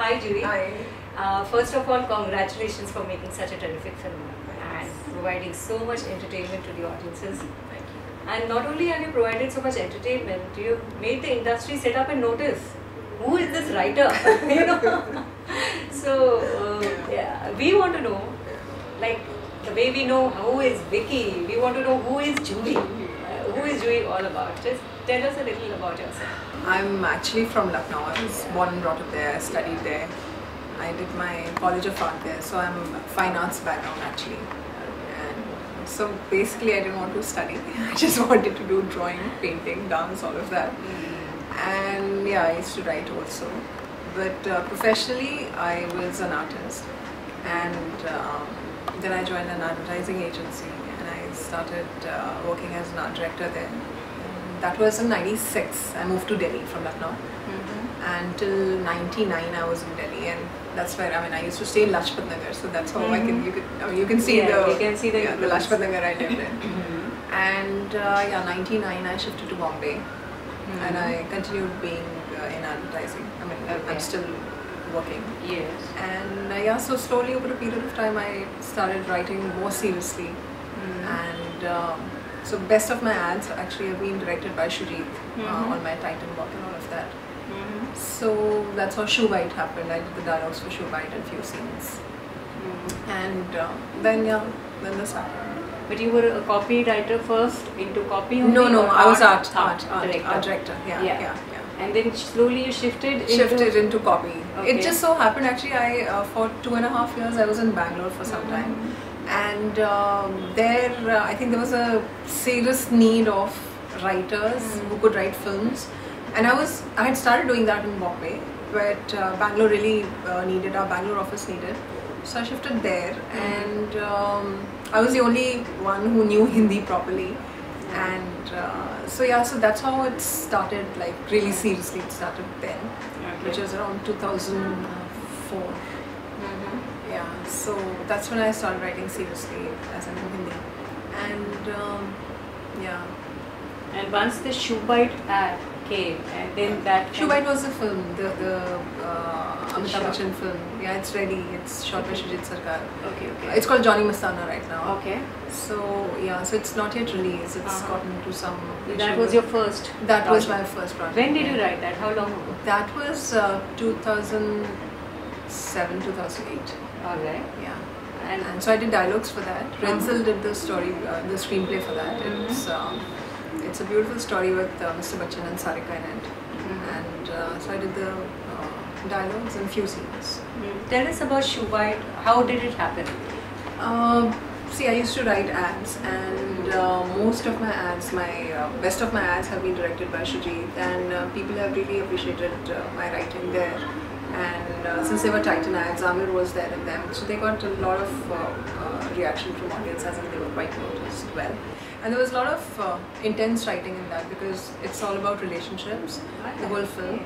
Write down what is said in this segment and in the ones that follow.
Hi, Juhi. Hi. Uh, first of all, congratulations for making such a terrific film and providing so much entertainment to the audiences. Thank you. And not only have you provided so much entertainment, you made the industry sit up and notice who is this writer, you know. so uh, yeah, we want to know, like the way we know who is Vicky, we want to know who is Juhi. Uh, who is Juhi all about? Just tell us a little about yourself. I'm actually from Lucknow. I was born and brought up there, studied there. I did my College of Art there, so I'm fine arts background actually. And so basically, I didn't want to study. I just wanted to do drawing, painting, dance, all of that. And yeah, I used to write also. But uh, professionally, I was an artist, and um, then I joined an advertising agency, and I started uh, working as an art director there. That was in '96. I moved to Delhi from Lucknow. And till 99 I was in Delhi. And that's where I mean I used to stay in Lajpat Nagar. So that's how I can you could I mean, you can see Yeah, the you can see the yeah, the. Lajpat Nagar I lived in. And uh, yeah 99 I shifted to Bombay. And I continued being uh, in advertising. I mean Okay. I'm still working. Yes. and uh, yeah so slowly over a period of time I started writing more seriously. And um, so best of my ads actually have been directed by Shujit uh, Mhm. on my Titan work and all of that so that's how Shoe Bite happened. I did the dialogues for Shoe Bite and few scenes. And uh, then, yeah, then this happened. But you were a copywriter first into copy No, only no, or I was art, art, art, director? art director. Yeah, Yeah. yeah, yeah. And then slowly you shifted into Shifted into copy. Okay. It just so happened actually, I uh, for two and a half years I was in Bangalore for some time, and um, there uh, I think there was a serious need of writers who could write films, and I was I had started doing that in Bombay, but uh, Bangalore really uh, needed our Bangalore office needed, so I shifted there, and um, I was the only one who knew Hindi properly, and uh, so yeah, so that's how it started. Like really seriously, it started then which was around 2004. So that's when I started writing seriously as in Hindi. And um, yeah, And once the shoe bite ad came, and then that Shubite was a film, the, the uh, Amitabh Bachchan film. Yeah, it's ready. It's shot by Shujit Sarkar. Okay, okay. It's called Johnny Mastana right now. okay. So yeah, so it's not yet released. It's Uh-huh. gotten to some. That was your first. That was project. my first project. When did you write that? How long ago? That was uh, 2007, 2008. All right. Yeah. And, And so I did dialogues for that. Uh-huh. Renzel did the story, uh, the screenplay for that. It's um, it's a beautiful story with uh, Mr. Bachchan and Sarika in it. Mhm. And uh, so I did the uh, dialogues and few scenes. Mm. tell us about shoe bite. How did it happen? Um, see, I used to write ads, and uh, most of my ads, my uh, best of my ads, have been directed by Shujit, and uh, people have really appreciated uh, my writing there. And uh, since they were Titan ads, Aamir was there in them, so they got a lot of uh, uh, reaction from audiences, and they were quite noticed well. And there was a lot of uh, intense writing in that because it's all about relationships, the whole film.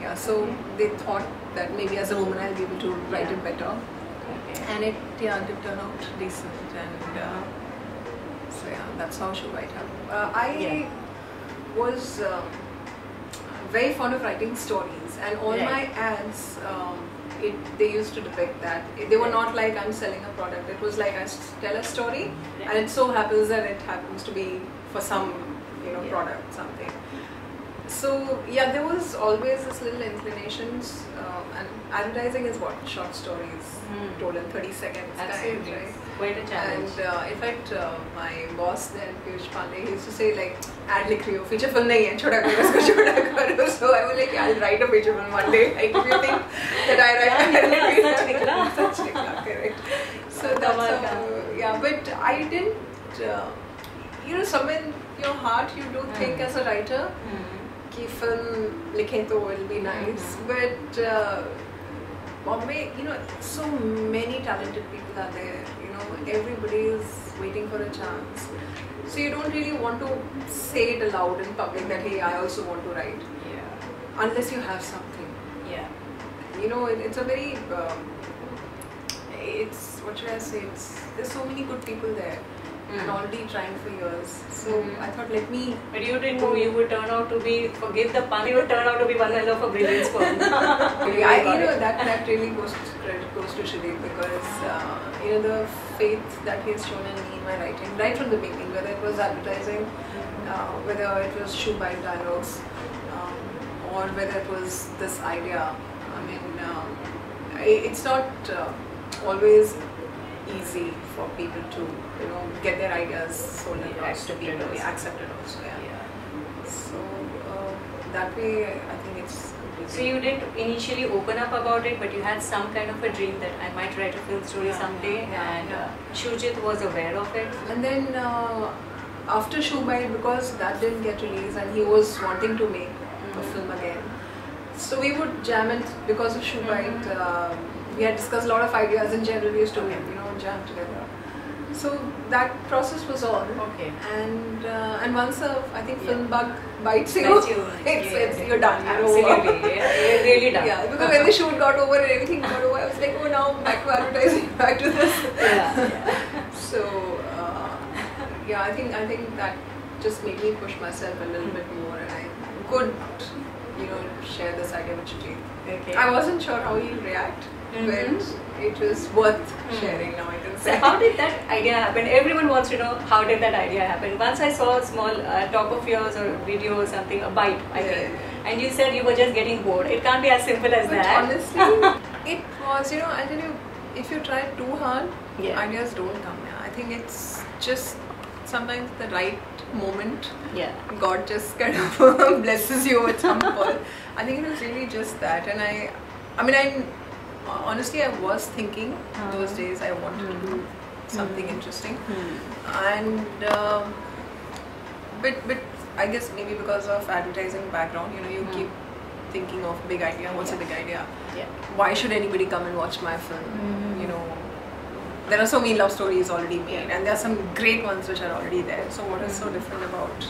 Yeah, so they thought that maybe as a woman I'll be able to write it better and it yeah did turn out decent and uh, so yeah that's how Shoe Bite happened uh, i Yeah. was very fond of writing stories and all Right. my ads um, it, they used to depict that. They were not like i'm selling a product. It was like I tell a story and it so happens that it happens to be for some you know product something so yeah, there was always this little inclination. Uh, and advertising is what short stories mm. told in 30 seconds. Absolutely, time, right? quite a challenge. And uh, in fact, uh, my boss then Piyush Pandey used to say like, ad likh feature film nahi hai, choda karo, usko choda karo. So I was like, yeah, I'll write a feature film one day. Like if you think that I write, yeah, such nikla, such nikla, correct. So that's how, yeah, but I didn't. Uh, you know, somewhere in your heart, you do mm. think as a writer. Mm. कि film लिखें तो will be nice, Mhm. but. Uh, Bombay, you know, so many talented people are there. You know, everybody is waiting for a chance. So you don't really want to say it aloud in public that hey, I also want to write, Yeah. unless you have something. Yeah. You know, it, it's a very, um, it's what should I say? It's there's so many good people there, and Mm. already trying for years. So Mhm. I thought, let me. But you didn't know you would turn out to be, forgive the pun, you would turn out to be one hell of a brilliant sperm. I, you know that that really goes to credit goes to Shujit because uh, you know the faith that he has shown in me in my writing right from the beginning, whether it was advertising, uh, whether it was shoe bite dialogues, um, or whether it was this idea. I mean, i- it's not uh, always easy for people to you know get their ideas sold across to accepted people, also. yeah, accepted also. Yeah. Yeah. So uh, that way, I think it's. So you didn't initially open up about it, but you had some kind of a dream that I might write a film story Yeah, someday, yeah, and. Uh, Shujit was aware of it. And then uh, after Bite, because that didn't get released and he was wanting to make a Mhm. film again. So we would jam it because of Shoe Bite. Uh, we had discussed a lot of ideas in general. We used to, you know, jam together. So that process was on. Okay. And uh, and once a I think Yeah. film bug bites you, Bites you. it's, Yeah, it's yeah. you're done. You're over. Absolutely, yeah, you're really done. Yeah, because when the shoot got over and everything got over, I was like, oh, now back to advertising, back to this. Yeah, yeah. So uh, yeah, I think I think that just made me push myself a little bit more, and I could, you know, share this idea with Shujit. Okay. I wasn't sure how he'll react, Mhm. but it was worth Mm. sharing. Now I can So say. how did that idea happen? Everyone wants to know how did that idea happen. Once I saw a small uh, talk of yours or video or something, a bite, I Yeah, think, yeah. and you said you were just getting bored. It can't be as simple as But that. honestly, it was. You know, I tell you, if you try too hard, Yeah. ideas don't come. Yeah, I think it's just sometimes the right moment. yeah. God just kind of blesses you with some. I think it was really just that, and I, I mean, I honestly I was thinking those days I wanted to do something Mhm. interesting, Hmm. and um, but but I guess maybe because of advertising background, you know, you Hmm. keep thinking of big idea. What's a big idea? Yeah. Why should anybody come and watch my film? Mhm. You know. There are so many love stories already made, Yeah. and there are some great ones which are already there. So, what is so different about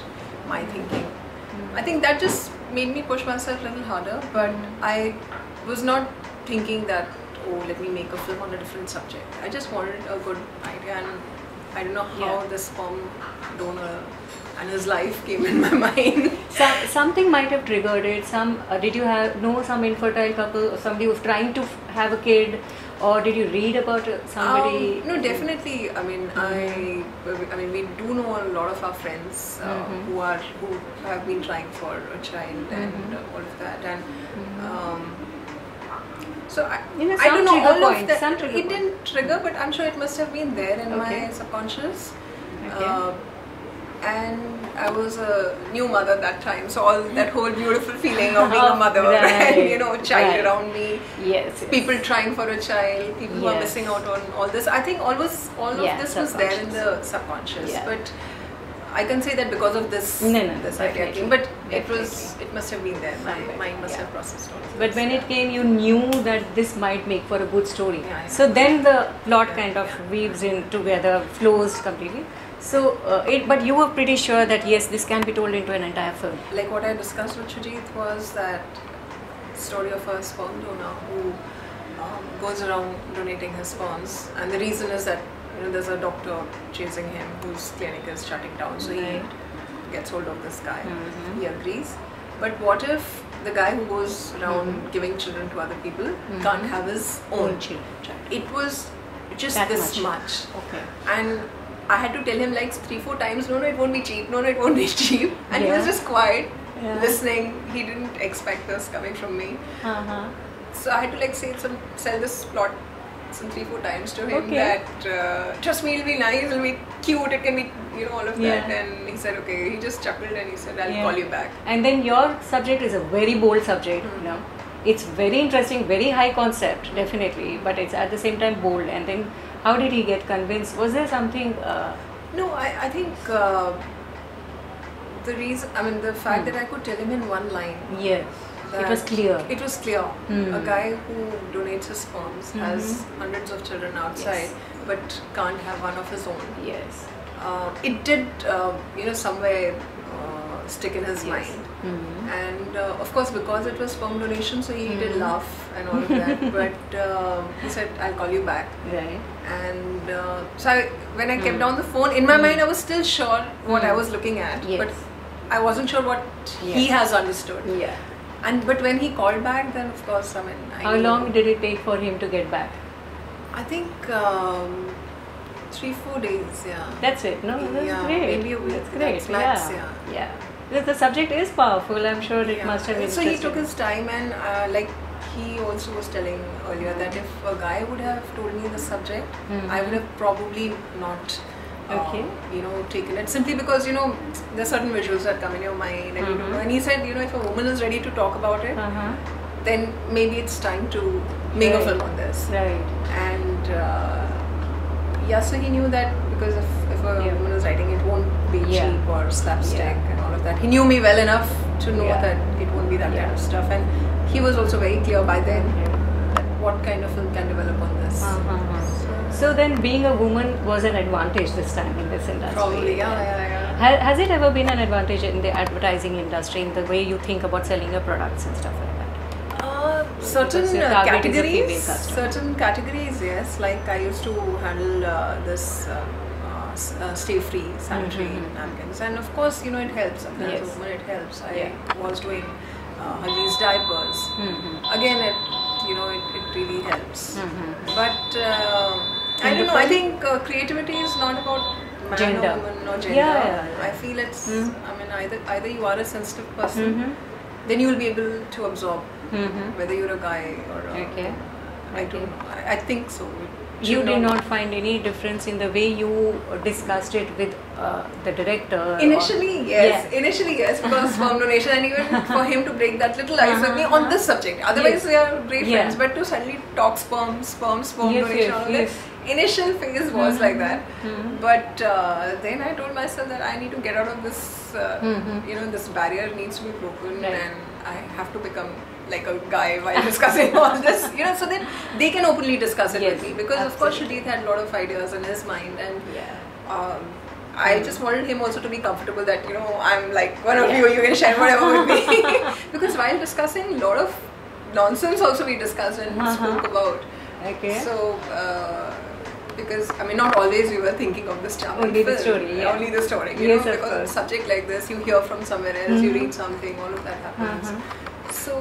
my thinking? Hmm. I think that just made me push myself a little harder, but Mm. I was not thinking that, oh, let me make a film on a different subject. I just wanted a good idea, and I don't know how Yeah. the sperm donor and his life came in my mind. Some, something might have triggered it. Some uh, did you have know some infertile couple or somebody who's trying to f- have a kid, or did you read about uh, somebody? Um, no, definitely. I mean, I, I mean, we do know a lot of our friends uh, Mhm. who are who have been trying for a child and Mhm. uh, all of that, and Mhm. um, so I, You know, I don't know all of points, that. it didn't trigger, but I'm sure it must have been there in Okay. my subconscious. Okay. Uh, and I was a new mother that time, so all that whole beautiful feeling of being a mother Right, and you know, child right. around me, yes, yes. people trying for a child, people who are missing out on all this. I think always all of Yeah, this was there in the subconscious, Yeah. but I can say that because of this, No, no, this idea definitely. came. But it was it must have been there. My Somewhere, mind must yeah. have processed all But when yeah. it came, you knew that this might make for a good story. Yeah, yeah. So then the plot Yeah, kind of yeah. weaves in together, flows completely. So uh, it, but you were pretty sure that yes, this can be told into an entire film. like what I discussed with Shujit was that story of a sperm donor who um, goes around donating his sperms, and the reason is that you know there's a doctor chasing him whose clinic is shutting down, so Right. he gets hold of this guy. Mhm. He agrees, but what if the guy who goes around Mhm. giving children to other people Mhm. can't have his own? Children. It was just That this much. much Okay. and I had to tell him like three, four times, no, no, it won't be cheap, no, no, it won't be cheap. And he was just quiet, Yeah. listening. He didn't expect this coming from me. Uh-huh. So I had to like say some, sell this plot some three, four times to him Okay. that uh, trust me, it'll be nice, it'll be cute, it can be, you know, all of that. And he said, okay. He just chuckled and he said, I'll Yeah. call you back. And then your subject is a very bold subject, Hmm. you know. It's very interesting, very high concept, definitely, but it's at the same time bold. And then, how did he get convinced? Was there something? Uh, No, I, I think uh, the reason, I mean, the fact Hmm. that I could tell him in one line yes, it was clear. It was clear. Hmm. A guy who donates his sperms has Mhm. hundreds of children outside, but can't have one of his own. Yes. Uh, it did, uh, you know, somewhere uh, stick in his Yes. mind. Mhm. And uh, of course, because it was sperm donation, so he did Mhm. laugh and all of that. but uh, he said, "I'll call you back." Right. And uh, so I, when I kept Mm. down the phone, in my Mm. mind, I was still sure what I was looking at, Yes. but I wasn't sure what he has understood. Yeah. And but when he called back, then of course, I mean, I How long did it take for him to get back? I think um, three, four days. Yeah. That's it. No, that's Yeah, great. maybe a week, That's great. that's max, yeah. yeah. Yeah. Because the subject is powerful. I'm sure it Yeah. must have been. So he took his time, and uh, like he also was telling earlier that if a guy would have told me the subject, Mhm. I would have probably not. Uh, Okay. You know, taken it simply because you know there are certain visuals that come in your mind, and you don't Mhm. know. And he said, you know, if a woman is ready to talk about it, Uh-huh. then maybe it's time to make a film on this. Right. And uh, yeah, so he knew that because if, if a Yeah. woman is writing, it won't be Yeah. cheap or slapstick Yeah. and all of that. He knew me well enough to know that it won't be that kind of stuff. And he was also very clear by then what kind of film can develop on this. Uh-huh. So, then, being a woman was an advantage this time in this industry. probably, yeah, yeah, yeah. Ha- has it ever been an advantage in the advertising industry in the way you think about selling your products and stuff like that? Uh, certain uh, target is a female categories, certain categories, yes. Like I used to handle uh, this uh, uh, uh, stay-free sanitary Mhm. napkins, and of course, you know, it helps. Sometimes Yes. as a woman, it helps. I Yeah. was doing uh, diapers. Mhm. Again, it you know, it, it really helps. Mhm. But uh, I don't know. I think uh, creativity is not about man Gender. or woman or gender. Yeah, yeah, yeah. I feel it's. Mm. I mean, either either you are a sensitive person, Mhm. then you will be able to absorb Mhm. whether you're a guy or a, Okay. I Okay. don't know. I, I think so. You did not find any difference in the way you discussed it with uh, the director? or- Initially, yes. Yeah. Initially, yes, because sperm donation, and even for him to break that little ice with me Uh-huh, on this subject. Otherwise, Yes. we are great Yeah. friends. But to suddenly talk sperm, sperm, sperm Yes, donation, yes, all yes. that. Initial phase was Mhm. like that. Mhm. But uh, then I told myself that I need to get out of this. Uh, Mhm. You know, this barrier needs to be broken, Right. and I have to become like a guy while discussing all this. You know, so then they can openly discuss it Yes, with me because of course absolutely. Shujit had a lot of ideas in his mind and Yeah. um, I just wanted him also to be comfortable that you know I'm like one of Yeah. you, you can share whatever with me. because while discussing, a lot of nonsense also we discussed and Uh-huh. spoke about. Okay. So uh, because I mean, not always we were thinking of this charming Only the story, yeah. only the story. You Yes, know, because course. a subject like this, you hear from somewhere else, you Mhm. read something, all of that happens. Uh-huh. So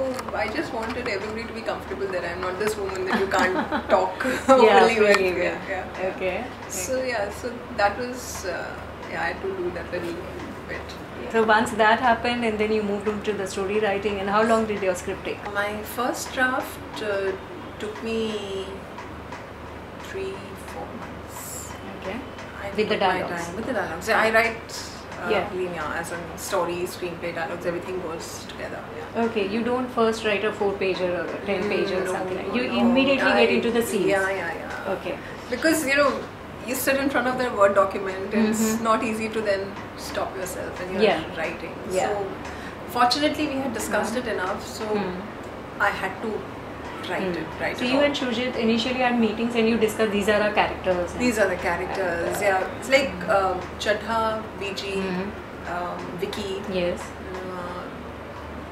I just wanted everybody to be comfortable that I'm not this woman that you can't talk yeah, with. Yeah, yeah. Okay. So yeah, so that was uh, yeah, I had to do that little bit. So once that happened, and then you moved into the story writing, and how long did your script take? My first draft uh, took me three, four months. Okay. I With the dialogues. time. With the dialogues. Yeah, I write uh, Yeah. linear as in story, screenplay, dialogues, everything goes together. Yeah. Okay, you don't first write a four pager or a ten pager or No, something. like You no, immediately I- get into the scenes. Yeah, yeah, yeah. Okay. Because you know, you sit in front of the word document. It's Mhm. not easy to then stop yourself and you're Yeah. writing. Yeah. So, fortunately, we had discussed it enough, so Hmm. I had to Hmm. it. Write So you and Shujit initially had meetings and you discued these are our characters. These are the characters. Uh, Yeah, it's like um, Chadha, Viji, Mhm. um, Vicky, Yes. uh,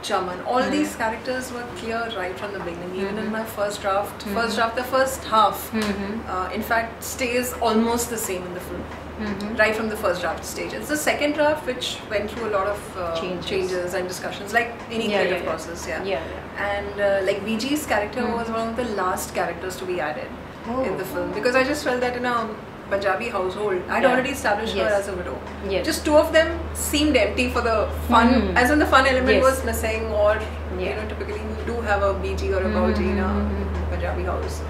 Chaman. All Mhm. these characters were clear right from the beginning. Even in Mhm. my first draft, first draft, the first half, Mm-hmm. uh, in fact, stays almost the same in the film. Mm-hmm. Right from the first draft stage. It's the second draft which went through a lot of uh, Changes. changes and discussions, like any Yeah, creative yeah, process. Yeah. Yeah. yeah. And uh, like VG's character Mhm. was one of the last characters to be added Oh. in the film because I just felt that in a Punjabi household, I'd already established her as a widow. Yes. Just two of them seemed empty for the fun, Mhm. as in the fun element Yes. was missing, or you know, typically you do have a BG or a Bauji in a Mhm. Punjabi house.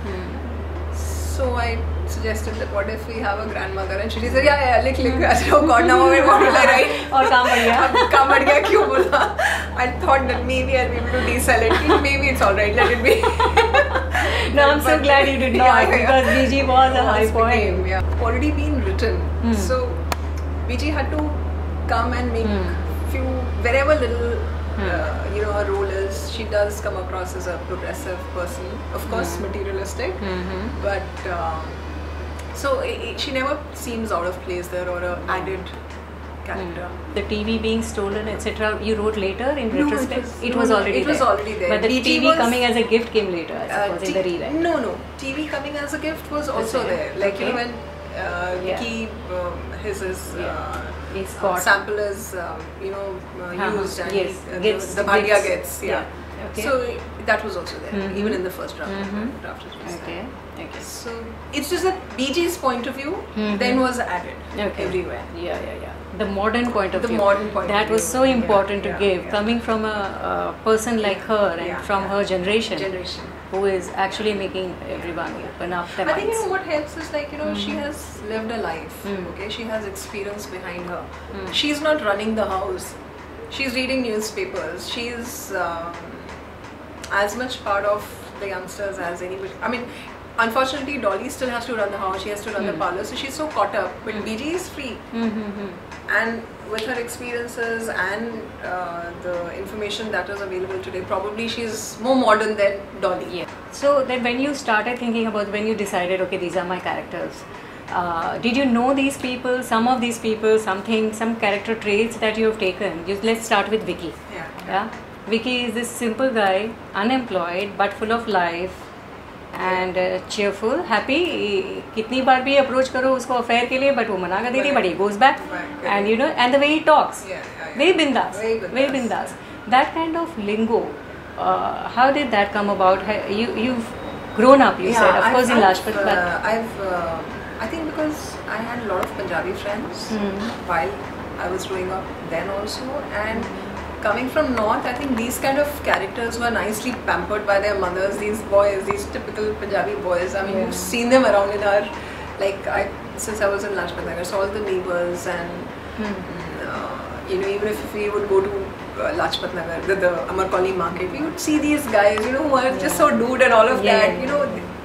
Hmm. So I suggested that what if we have a grandmother, and she said, yeah, yeah, lick, lick. I said, oh God, now what will I write? और काम बढ़ गया अब काम बढ़ गया क्यों बोला? I thought that maybe I'll be able to desell it. Maybe it's alright, let it be. No, I'm so But- glad you did not Yeah, yeah. because BG was a high Was became, point. yeah. Already been written. Hmm. So BG had to come and make Hmm. few wherever little Hmm. uh, you know her role is. She does come across as a progressive person, of course, Hmm. materialistic, Mm-hmm. but um, so i i she never seems out of place there or a added character. The TV being stolen, etc. You wrote later in No, it retrospect. was- it was no, already it was there. already there. But the TV coming as a gift came later, I Uh, suppose, in the T- rewrite. No, no. TV coming as a gift was also there. there. Like you know Okay. when uh, Yeah. Vicky, um, his is Yeah. uh, Uh, caught. sample is um, you know uh, Uh-huh. used and Yes, gets- the, the gets- gets yeah. yeah. Okay. So that was also there Mhm. even in the first draft. Mhm. draft Okay. there. Okay. So it's just that BG's point of view Mhm. then was added Okay. everywhere. Yeah, yeah, yeah. The modern point of The view. modern point of That was so Yeah, important to yeah, give, yeah. coming from a, a person like her and Yeah, from yeah. her generation, Generation. Who is actually making everyone open up their I think you know what helps is like you know she Mhm. has lived a life. Mm. Okay, she has experience behind her. Mm. She's not running the house. She's reading newspapers. She's um, as much part of the youngsters as anybody. I mean, unfortunately, Dolly still has to run the house. She has to run the Mm. parlor, so she's so caught up. But Mm. BG is free, Mm-hmm. And with her experiences and uh, the information that is available today, probably she's more modern than Dolly. Yeah. So then, when you started thinking about when you decided, okay, these are my characters. Uh, did you know these people? Some of these people, something, some character traits that you have taken. You, let's start with Vicky. Yeah. Yeah, Vicky is this simple guy, unemployed but full of life and cheerful happy कितनी बार भी approach करो उसको affair के लिए but वो मना कर देती but he goes back and you know and the way talks way bindaas way bindaas that kind of lingo how did that come about You grown up, you yeah, said, of I've, course, in Lajpat. Uh, I've uh, I think because I had a lot of Punjabi friends mm-hmm. while I was growing up then also, and mm coming from North, I think these kind of characters were nicely pampered by their mothers. These boys, these typical Punjabi boys. I mean, Yeah. you've seen them around in our, like, I since I was in Lajpat Nagar, so all the neighbors and. Hmm. Uh, you know, even if we would go to uh, Lajpat Nagar, the, the Amarkali market, we would see these guys, you know, who are just so dude and all of Yeah. that. You know,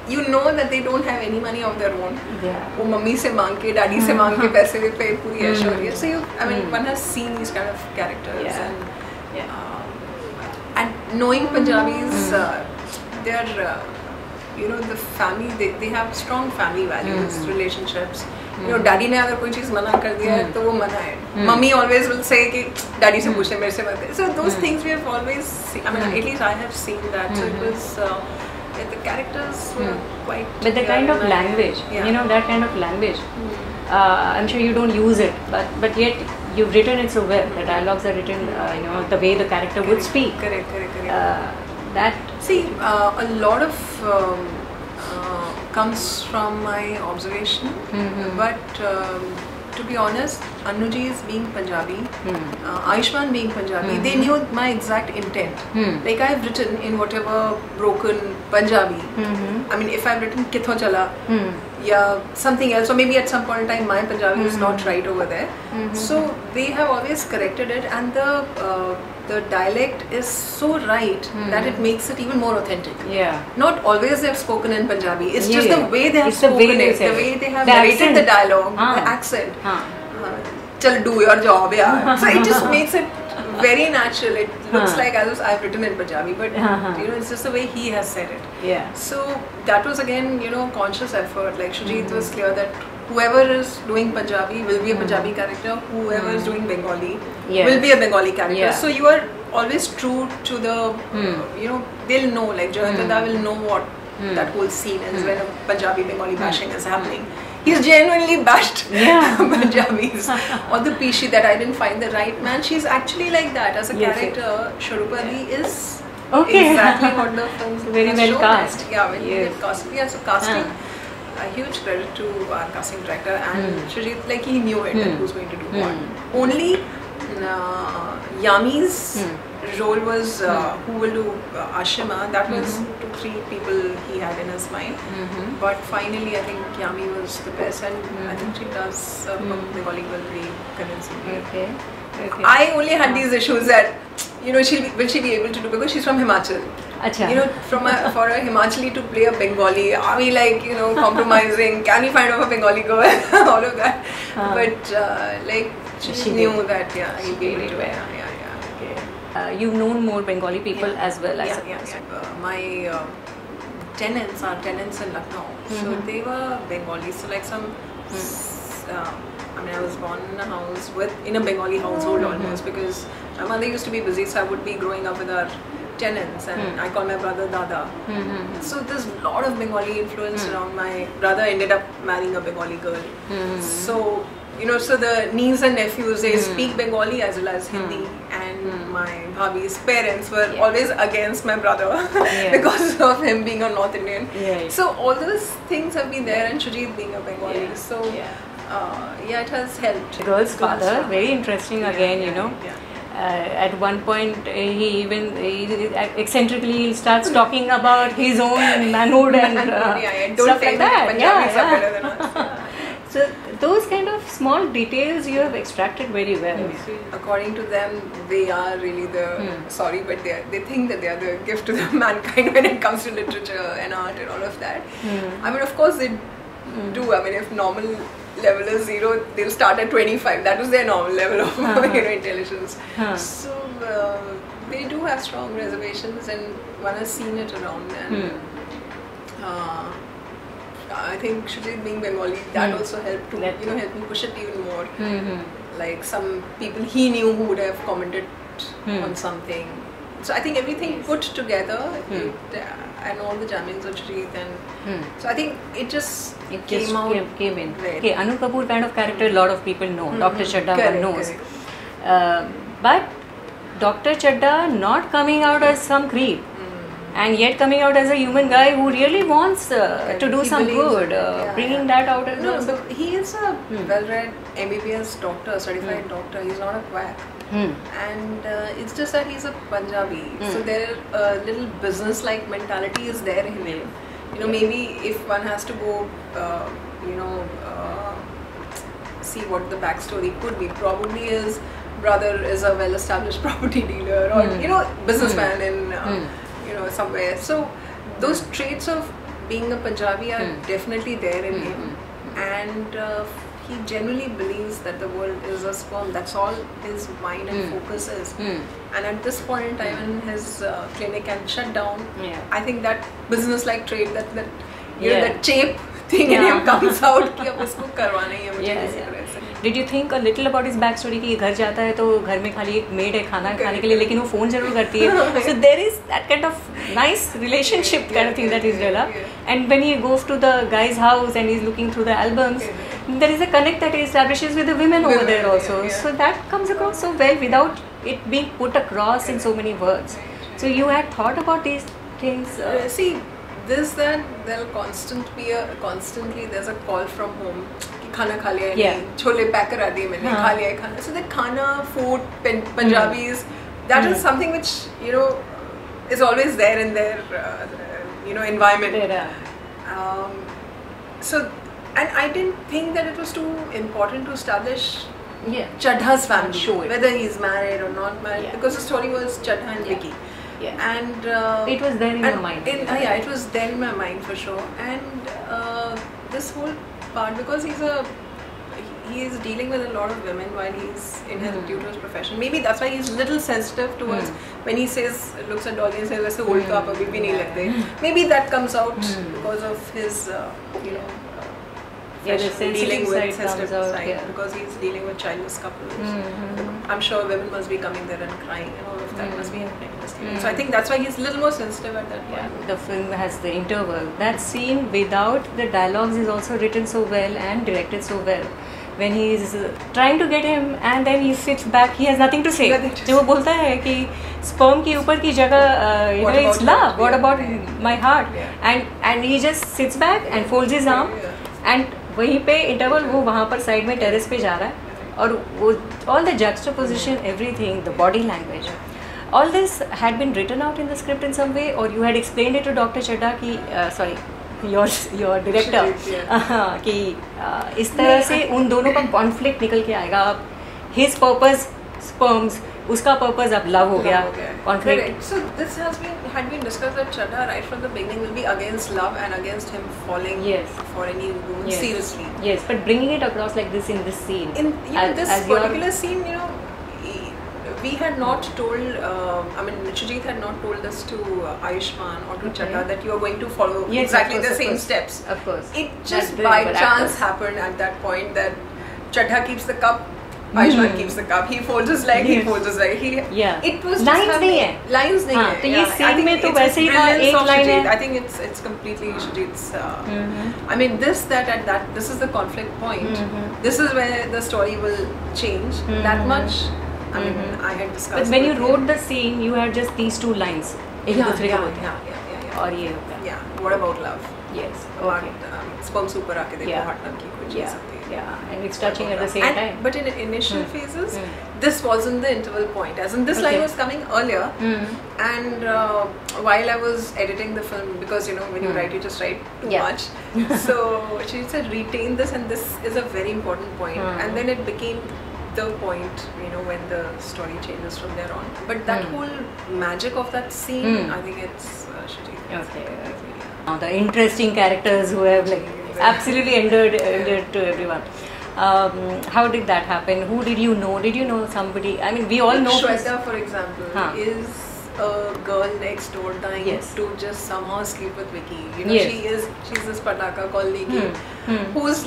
you know that they don't have any money of their own. yeah. वो mummy से मांग के daddy से मांग के पैसे भी पे पूरी Hmm. Aishwarya so you I mean Hmm. one has seen these kind of characters Yeah. and Yeah. um, and knowing Punjabis Hmm. uh, they're uh, you know the family they, they have strong family values Hmm. relationships you know daddy ने अगर कोई चीज मना कर दिया है Hmm. तो वो मना है Hmm. Mummy always will say कि डैडी से पूछे मेरे से मत so those Hmm. things we have always seen, I mean Hmm. at least I have seen that so it Hmm. was uh, yeah, the characters were Hmm. quite But the yeah, kind of in my- language, yeah. you know, that kind of language. Hmm. uh, I'm sure you don't use it, but but yet you've written it so well. The dialogues are written, uh, you know, the way the character would speak. Correct, correct, correct. Uh, that See, uh, a lot of um, uh, comes from my observation, Mhm. but um, to be honest, Anuji's being Punjabi, Hmm. uh, being Punjabi, Mhm. they knew my exact intent. Hmm. Like I've written in whatever broken Punjabi. Mhm. I mean, if I've written Kitho Chala, Hmm. Yeah, something else, or maybe at some point in time my Punjabi is Mhm. not right over there. Mhm. So they have always corrected it, and the uh, the dialect is so right Mhm. that it makes it even more authentic. Yeah. Not always they have spoken in Punjabi. It's just the way they have It's the way spoken they it, the way they have The narrated accent. the dialogue, Ah. the accent. Huh. Uh, Chal do your job, yeah. so it just makes it very natural. It looks like as if I've written in Punjabi, but you know, it's just the way he has said it. Yeah. So that was again, you know, conscious effort. Like Shujit Mhm. was clear that whoever is doing Punjabi will be a Mhm. Punjabi character. Whoever is Mhm. doing Bengali Yes. will be a Bengali character. Yeah. So you are always true to the, Hmm. you know, they'll know. Like Jayantada Hmm. will know what Hmm. that whole scene is when a Punjabi Bengali bashing is happening. He's genuinely bashed Yeah. Punjabis. or the Pishi that I didn't find the right man. She's actually like that as a Yes, character. Sharupali is Okay. exactly what the film Very well cast. Yeah, very Yes. well cast. Yeah, so casting. Ah. A huge credit to our casting director and Hmm. Shujit, like he knew it that Hmm. who's going to do Hmm. what. Only uh, Yami's Hmm. Role was uh, Hmm. who will do uh, Ashima. That was Mhm. two, three people he had in his mind. Mhm. But finally, I think Yami was the best, and I Mhm. think she does uh, Hmm. Bengali girl very convincingly. Okay. Okay. I only had these issues that you know she'll be, will she be able to do because she's from Himachal. Acha. You know, from a, for a Himachali to play a Bengali, are we like you know compromising? Can we find out a Bengali girl? All of that. But uh, like she, She knew did. that yeah, he'd be able to. well. Yeah, yeah, yeah. Okay. Uh, you've known more Bengali people Yeah. as well, I yeah, yeah, yeah. Uh, my uh, tenants are tenants in Lucknow, so Mhm. they were Bengali. So like some Hmm. um, I mean, I was born in a house with in a Bengali household Mm-hmm. almost because my mother used to be busy, so I would be growing up with our tenants, and Hmm. I call my brother Dada. Mm-hmm. So there's a lot of Bengali influence around. My brother ended up marrying a Bengali girl. Hmm. So you know, so the niece and nephews they speak Bengali as well as Hindi, and my bhabhi's parents were Hmm. Yeah. always against my brother Yeah. because of him being a North Indian. Yeah. So all those things have been there, and Shujit being a Bengali. Yeah. So Yeah. uh, yeah, it has helped. The girl's father, very interesting again, you know. yeah. Uh, at one point, uh, he even he, eccentrically starts talking about his own manhood and uh, yeah, yeah. Don't stuff like that. Yeah, yeah. than us. So those kind of small details you have extracted very well. According to them, they are really the Hmm. sorry, but they are, they think that they are the gift to the mankind when it comes to literature and art and all of that. Hmm. I mean, of course they do. I mean, if normal level is zero, they'll start at twenty five. That was their normal level of Uh-huh. you know intelligence. Huh. So uh, they do have strong reservations, and one has seen it around. And Hmm. uh, I think Shujit being Bengali, that Hmm. also helped to you know help me push it even more Mm-hmm. like some people he knew who would have commented Hmm. on something. So I think everything Yes. put together, Hmm. it, uh, and all the jammings of Shreet, and Hmm. so I think it just It came just out. came, came in. right. Okay, Annu Kapoor kind of character, a lot of people know. Dr. Mhm. Chadda Correct, one knows. Uh, but Dr. Chadda not coming out as some creep. And yet coming out as a human guy who really wants uh, to do He some good, uh, yeah, bringing yeah. that out as No, he is a Hmm. well-read MBBS doctor, certified Hmm. doctor. He's not a quack. Hmm. and uh, it's just that he's a Punjabi, so Hmm. there a little business-like mentality is there in him. You know, maybe if one has to go, uh, you know, uh, see what the backstory could be, probably his brother is a well-established property dealer or Hmm. you know businessman in uh, Hmm you know somewhere. So those traits of being a Punjabi are Hmm. definitely there in Hmm, him, and uh, he genuinely believes that the world is a sperm. That's all his mind and Hmm. focus is. Hmm. And at this point in time, when his uh, clinic can shut down, Yeah. I think that business-like trait, that that you know, Yeah. that chape thing in Yeah. him comes out कि अब इसको करवाना ही है मुझे Yeah, किसी yeah. Did you think a about is back story की घर जाता है तो घर में खाली एक मेड है खाना खाने के लिए लेकिन वो फ़ोन ज़रूर करती है। So there is that kind of nice relationship kind thing that is develop and when you go to the guys house and is looking through the albums there is a connect that is establish with over there also so that comes across so well without it being put across in so many words so you have thought about these things see this that there constant be a constantly there a call from home खाना खा लिया है Yeah. नहीं, chole pack करा दिए मैंने हाँ. खा लिया है खाना so that खाना food Pen- Punjabis that is Hmm. something which you know is always there in their uh, you know environment there are- um, so and I didn't think that it was too important to establish yeah Chadha's family, Show it. whether he's married or not married, Yeah. because the story was Chadha and Yeah. Vicky. yeah And uh, It was there in your and mind. in- uh, yeah, it was there in my mind for sure. And uh, this whole part, because he's a he is dealing with a lot of women while he's in his Hmm. tutor's profession. Maybe that's why he's little sensitive towards Hmm. when he says looks at Dolly and says वैसे old तो आप अभी भी नहीं Yeah. लगते. Maybe that comes out Hmm. because of his uh, you know. uh, Yeah, the profession, sensitive dealing with side sensitive comes out, side yeah. because he's dealing with childless couples. Mhm. I'm sure women must be coming there and crying and all of that Mm. must be happening. in this film. Mm. So I think that's why he's a little more sensitive at that Yeah, point. the film has the interval. That scene without the dialogues is also written so well and directed so well. When he is uh, trying to get him and then he sits back, he has nothing to say. Nothing to जो वो बोलता है कि sperm की ऊपर की जगह uh, you What know it's about love. love? What Yeah. about my heart? Yeah. And and he just sits back and folds his arm Yeah. and वहीं पे इंटरवल वो वहाँ पर साइड में टेरेस पे जा रहा है और वो all the juxtaposition every thing the body language all this had been written out in the script in some way और you had explain it to doctor Chadda की सॉरी योर योर डायरेक्टर कि इस तरह से उन दोनों का conflict निकल के आएगा his purpose sperms uska purpose ab love ho gaya conflict so this has been had been discussed that chadha right from the beginning will be against love and against him falling yes. for any woman yes. seriously yes but bringing it across like this in this scene in you know, as, this as particular scene you know we had not told, uh, I mean, Shujit had not told us to uh, Ayushmann or to okay. That you are going to follow yes, exactly course, the same course. steps. Of course. It just That's by chance happened at that point that Chadha keeps the cup Ayushmann keeps the cup. He folds his leg. He Yes. folds his leg. He Yeah. It was Lines नहीं है. Lines नहीं हाँ, है. तो ये scene में तो वैसे ही था, एक line. है. I think it's it's completely Shajit's. Uh, Mhm. I mean, this that at that this is the conflict point. Mhm. This is where the story will change. That Mhm. much. I mean, Mhm. I had discussed. But when you wrote the scene, you had just these two lines. एक दूसरे के होते yeah. और ये होता है Yeah. What about love? yes About um, sperm super आके देखो Yeah. हटना की कोई चीज़ होती है. Yeah and it's touching at the same And- time But in initial Hmm. phases, Hmm. this wasn't the interval point. As in, this Okay. line was coming earlier, Mm. and uh, while I was editing the film, because you know when you Hmm. write, you just write too Yeah. much. so she said, retain this, and this is a very important point. Hmm. And then it became the point, you know, when the story changes from there on. But that Hmm. whole magic of that scene. I think it's uh. Okay, okay. Now the interesting characters who have like absolutely endeared, endeared to everyone. Um, how did that happen? Who did you know? Did you know somebody? I mean, we all know. Shweta, for example, Huh. is a girl next door dying Yes. to just somehow sleep with Vicky. You know, Yes. she is she's this pataka called Nikki, Hmm. Hmm. who's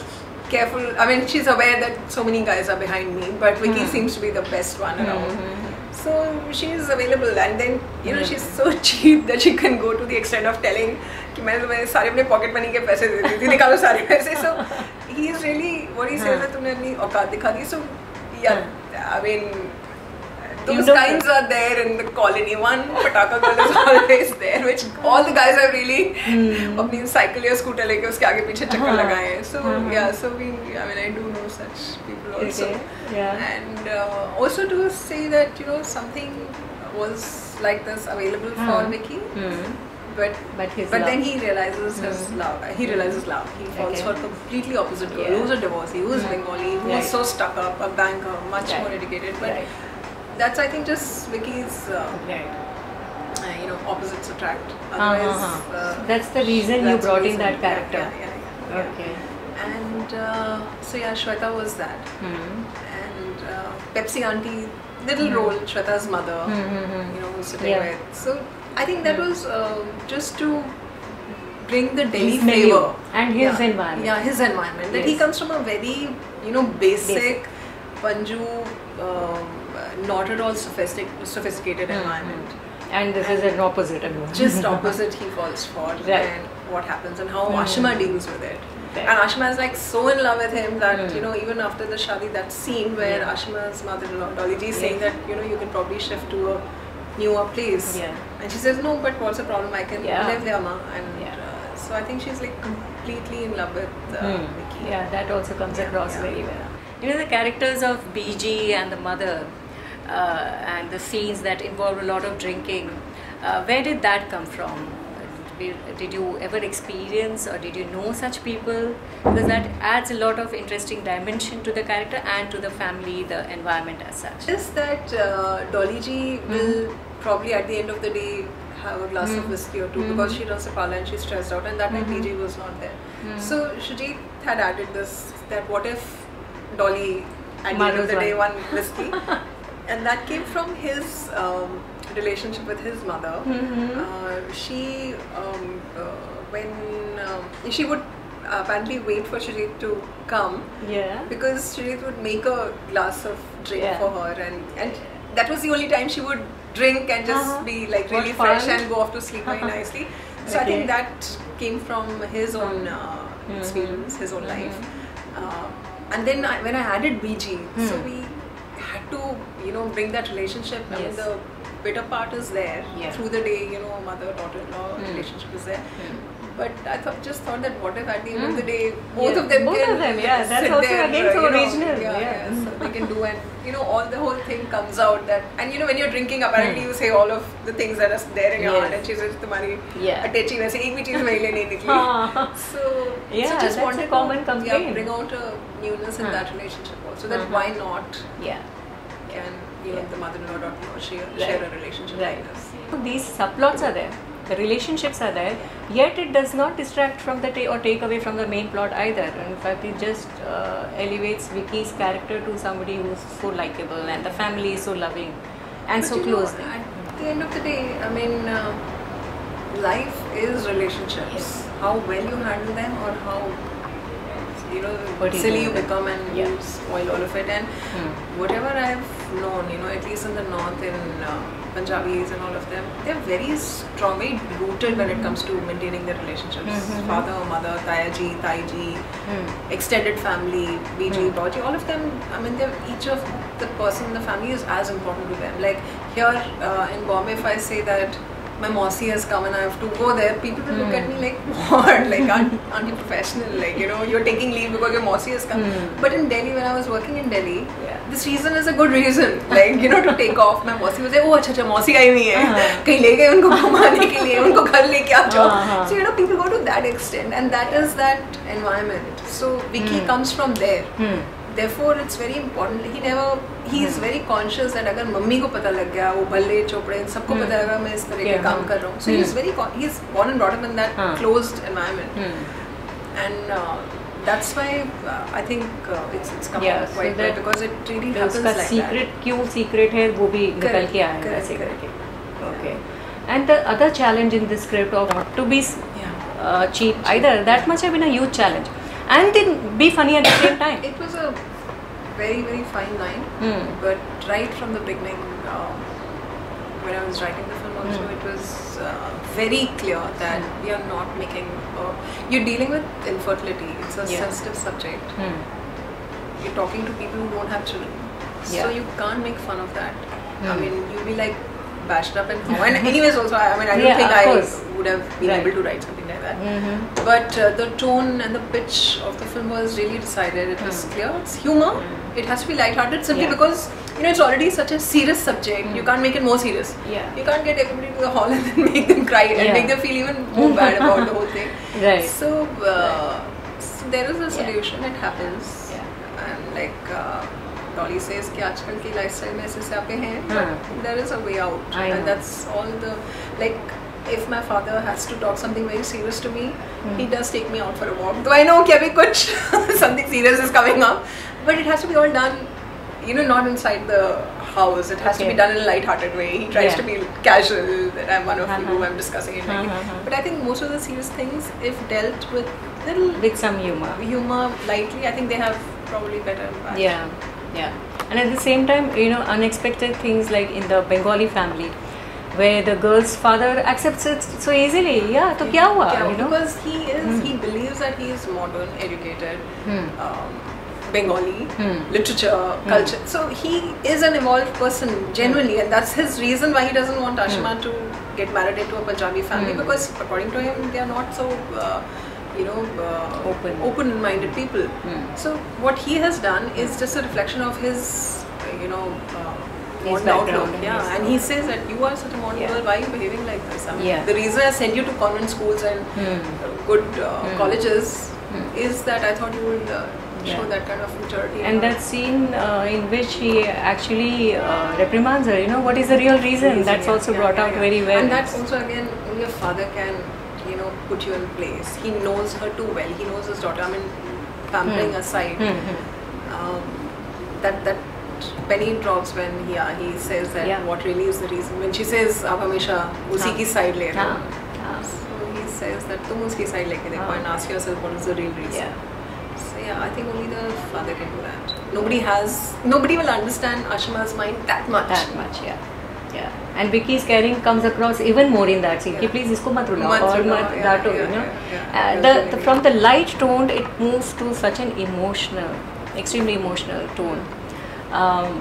careful. I mean, she's aware that so many guys are behind me, but Vicky Hmm. seems to be the best one Hmm, around. hmm. So she's available, and then you know she's so cheap that she can go to the extent of telling कि मैं तुम्हें सारे अपने pocket money के पैसे दे देती थी निकालो सारे पैसे is really what he says हाँ. तुमने अपनी औकात दिखा दी yeah I mean You those kinds are there in the colony one pataka girl is always there which all the guys have really Hmm. अपनी साइकिल या स्कूटर लेके उसके आगे पीछे चक्कर हाँ. लगाए हैं so हाँ, हाँ. yeah so we I mean I do know such people also yeah. and uh, also to say that you know something was like this available for Hmm. Vicky Hmm. But But his but love. then he realizes his Hmm. love he realizes love he falls Okay. for completely opposite girl Yeah. who's a divorcee who's Hmm. Bengali who's Right. so stuck up a banker much Right. more educated but Right. that's I think just Vicky's uh, Right. uh, you know opposites attract Uh-huh, otherwise uh-huh. uh, That's the reason you brought in that character. yeah, yeah, yeah. Okay. and uh, so yeah Shweta was that Hmm. and uh, Pepsi auntie little Hmm. role Shweta's mother Hmm, hmm, hmm. you know who's sitting Yeah. with so I think that Hmm. was um, just to bring the Delhi His flavor and his yeah. environment. yeah his environment that he comes from a very you know basic, Basic. Panju um, not at all sophistic, sophisticated Hmm, environment hmm. And this is an opposite environment. just opposite he falls for Right. and what happens and how Hmm. Ashima deals with it. Right. And Ashima is like so in love with him that Hmm. you know even after the shadi that scene where Yeah. Ashima's mother-in-law Dolly G is saying that you know you can probably shift to a newer place. Yeah. And she says no, but what's the problem? I can Yeah. live there, ma. And Yeah. uh, so I think she's like completely in love with uh, Hmm. Vicky. Yeah, that also comes Yeah, across very well. You know, the characters of BG and the mother uh, and the scenes that involve a lot of drinking, uh, where did that come from? Did you ever experience or did you know such people? Because that adds a lot of interesting dimension to the character and to the family, the environment as such. Just that uh, Dolly G will probably at the end of the day have a glass of Hmm. whiskey or 2 Hmm. because she does a parlor and she's stressed out and that night Mhm. BJ was not there. Hmm. So Shujit had added this that what if Dolly at the end of the day one. one whiskey and that came from his um, relationship with his mother. Mhm. Uh, she um, uh, when um, she would apparently wait for Shujit to come Yeah. because Shreet would make a glass of drink Yeah. for her and and that was the only time she would drink and just Uh-huh. be like really fresh and go off to sleep very nicely. So I think that came from his own uh, Mhm. experience, his own life. Mhm. Uh, and then I, when I added BG, so Hmm. we had to you know bring that relationship. Yes. the bitter part is there Yeah. through the day. You know, mother daughter-in-law Hmm. relationship is there. Hmm. But I thought, just thought that what if at the end Hmm. of the day, both Yeah. of them Both can of them, yeah, that's sit also there, again uh, so you know, original, Yeah, yeah. yeah, so they can do and you know all the whole thing comes out that and you know when you're drinking apparently Hmm. you say all of the things that are there in your Yes. heart and she says तुम्हारी Yeah. अटैची वैसे एक भी चीज मेरे लिए नहीं निकली हाँ. so Yeah, so just that's a wanted common to complaint. yeah, bring out a newness in Huh. that relationship also that Uh-huh. why not Yeah. can you Yeah. the mother-in-law daughter-in-law share, Right. share a relationship Right. like this These subplots are there, the relationships are there, yet it does not distract from the ta- or take away from the main plot either. In fact, it just uh, elevates Vicky's character to somebody who's so likable and the family is so loving and But so you know, close. at the end of the day, I mean, uh, life is relationships. Yes. How well you handle them or how you know What silly you become and Yeah. you spoil all of it and Hmm. whatever I've known you know at least in the north in uh, Punjabis and all of them they're very strong very rooted when it comes to maintaining their relationships Mhm. father mother tayaji taiji Hmm. extended family bg Hmm. baji all of them I mean they're each of the person in the family is as important to them like here uh, in Bombay if I say that my mossy has come and I have to go there, people will look at me like, what? Like, aren't, aren't you professional? Like, you know, you're taking leave because your mossy has come. Hmm. But in Delhi, when I was working in Delhi, this reason is a good reason like you know to take off मैं मौसी मुझे ओ अच्छा अच्छा मौसी आई हुई है। हाँ। कहीं ले गए उनको घुमाने के लिए उनको घर लेके आ जाओ. So you know people go to that extend and that is that environment so Vicky comes from there therefore it's very important he never he is very conscious that अगर मम्मी को पता लग गया वो बल्ले चोपड़े इन सबको hmm. पता लगा मैं इस तरह का काम हाँ। कर रहा हूँ. So he is very he is born and brought up in that closed environment and that's why uh, I think uh, it's it's come Yeah, out so quite that- well because it really तो happens उसका like secret क्यों secret है वो भी निकल के आया है correct. करके and the other challenge in this script of not to be that yeah cheap either that much have been a huge challenge and then be funny at the same time it was a very very fine line Hmm. but right from the beginning uh, when I was writing the film also Hmm. it was uh, very clear that we are not making uh, you're dealing with infertility it's a Yeah. sensitive subject Hmm. you're talking to people who don't have children so you can't make fun of that I Hmm. mean you'll be like bashed up and how and anyways also I, mean I don't Yeah, think I course. would have been Right. able to write something like that Mhm. but uh, the tone and the pitch of the film was really decided. It was Hmm. clear. It's humor. It has to be light-hearted simply Yeah. because you know it's already such a serious subject. Hmm. You can't make it more serious. Yeah. You can't get everybody to the hall and then make them cry and Yeah. make them feel even more bad about the whole thing. Right. So, uh, so there is a Yeah. solution. It happens. Yeah. And like uh, Dolly says कि आजकल की lifestyle में ऐसे से आते हैं. हाँ. But there is a way out. I and know. that's all the like. If my father has to talk something very serious to me, Hmm. he does take me out for a walk. Though I know कि अभी कुछ something serious is coming up, but it has to be all done, you know, not inside the house. It has okay. to be done in a light-hearted way. He tries yeah. to be casual that I'm one of uh-huh. you, I'm discussing it. Like uh-huh. But I think most of the serious things, if dealt with little with some humor, humor lightly, I think they have probably better impact. Yeah, yeah. And at the same time, you know, unexpected things like in the Bengali family, where the girl's father accepts it so easily. Yeah, to kya hua, you know? Because he is, he hmm. believes that he is modern, educated. Hmm. Um, Bengali, Hmm. literature, culture. So he is an evolved person, genuinely, and that's his reason why he doesn't want Ashima to get married into a Punjabi family Hmm. because, according to him, they are not so, uh, you know, uh, Open. open-minded people. Hmm. So what he has done is just a reflection of his, you know. Uh, modern outlook, and yeah, his- and he says that you are such a modern Yeah. girl. Why are you behaving like this? I mean, Yeah. the reason I sent you to convent schools and Hmm. good uh, Hmm. colleges Hmm. is that I thought you would uh, show Yeah. that kind of maturity. and that scene uh, in which he actually uh, reprimands her you know what is the real reason Reason, that's yeah, also yeah, brought yeah, out yeah. very well And that's also again only a father can, you know, put you in place. He knows her too well. He knows his daughter. I mean, pampering Hmm. aside, Hmm, hmm. um, that that penny drops when yeah he says that Yeah. what really is the reason when she says आप हमेशा उसी हाँ. की side ले रहे हाँ, हो. हाँ. So he says that तुम उसकी side लेके देखो हाँ. and ask yourself what is the real reason. Yeah. Yeah, I think only the father can do that. Nobody has, nobody will understand Ashima's mind that much. that much yeah yeah and Vicky's caring comes across even more in that scene कि Yeah. please इसको मत रुलाओ मत और रुलाओ, मत yeah, you yeah, know yeah, yeah. Uh, the, the from the light tone it moves to such an emotional extremely emotional tone um,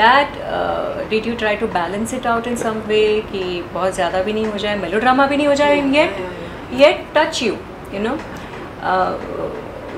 that uh, did you try to balance it out in some way कि बहुत ज़्यादा भी नहीं हो जाए melodrama भी नहीं हो जाए and yet Yeah, yeah, yet touch you you know uh,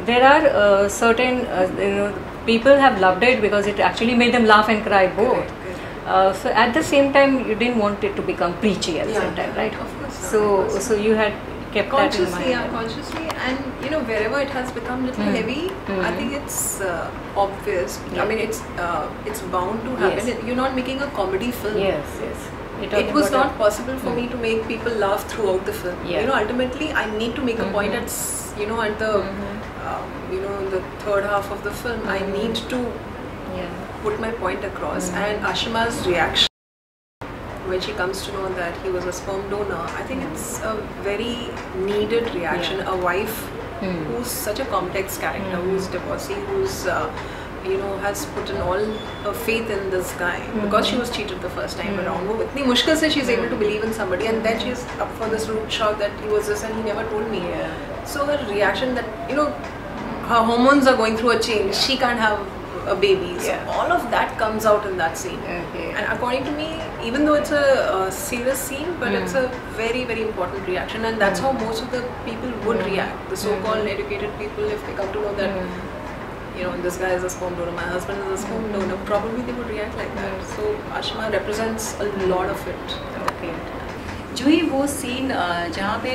there are uh, certain uh, you know people have loved it because it actually made them laugh and cry both Correct, correct. uh, so at the same time you didn't want it to become preachy at the Yeah, same time right of course so so you had kept that in consciously, mind yeah, consciously, and you know wherever it has become little Hmm. heavy, I Hmm. think it's uh, obvious. I mean, it's uh, it's bound to happen. Yes. You're not making a comedy film. yes yes It was not possible for Hmm. me to make people laugh throughout the film. Yeah. You know, ultimately, I need to make a point Mhm. at you know at the Mhm. Um, you know the third half of the film. I need to yeah put my point across. Mhm. And Ashima's reaction when she comes to know that he was a sperm donor, I think it's a very needed reaction. Yeah. A wife Hmm. who's such a complex character, Hmm. who's divorcee, who's uh, you know has put in all her faith in this guy mm-hmm. because she was cheated the first time mm-hmm. around. with itni mushkil se she's able to believe in somebody, and then she's up for this rude shock that he was this and he never told me. Yeah. So her reaction that you know her hormones are going through a change. She can't have a baby. So yeah. all of that comes out in that scene. Okay. And according to me, even though it's a, a serious scene, but mm. it's a very, very important reaction. And that's mm. how most of the people would mm. react. The so called hmm. educated people, if they come to know that hmm you know, this guy is a sperm donor, my husband is a sperm donor, probably they would react like that. So Ashima represents a lot of it. Okay. Juhi वो scene uh, जहाँ पे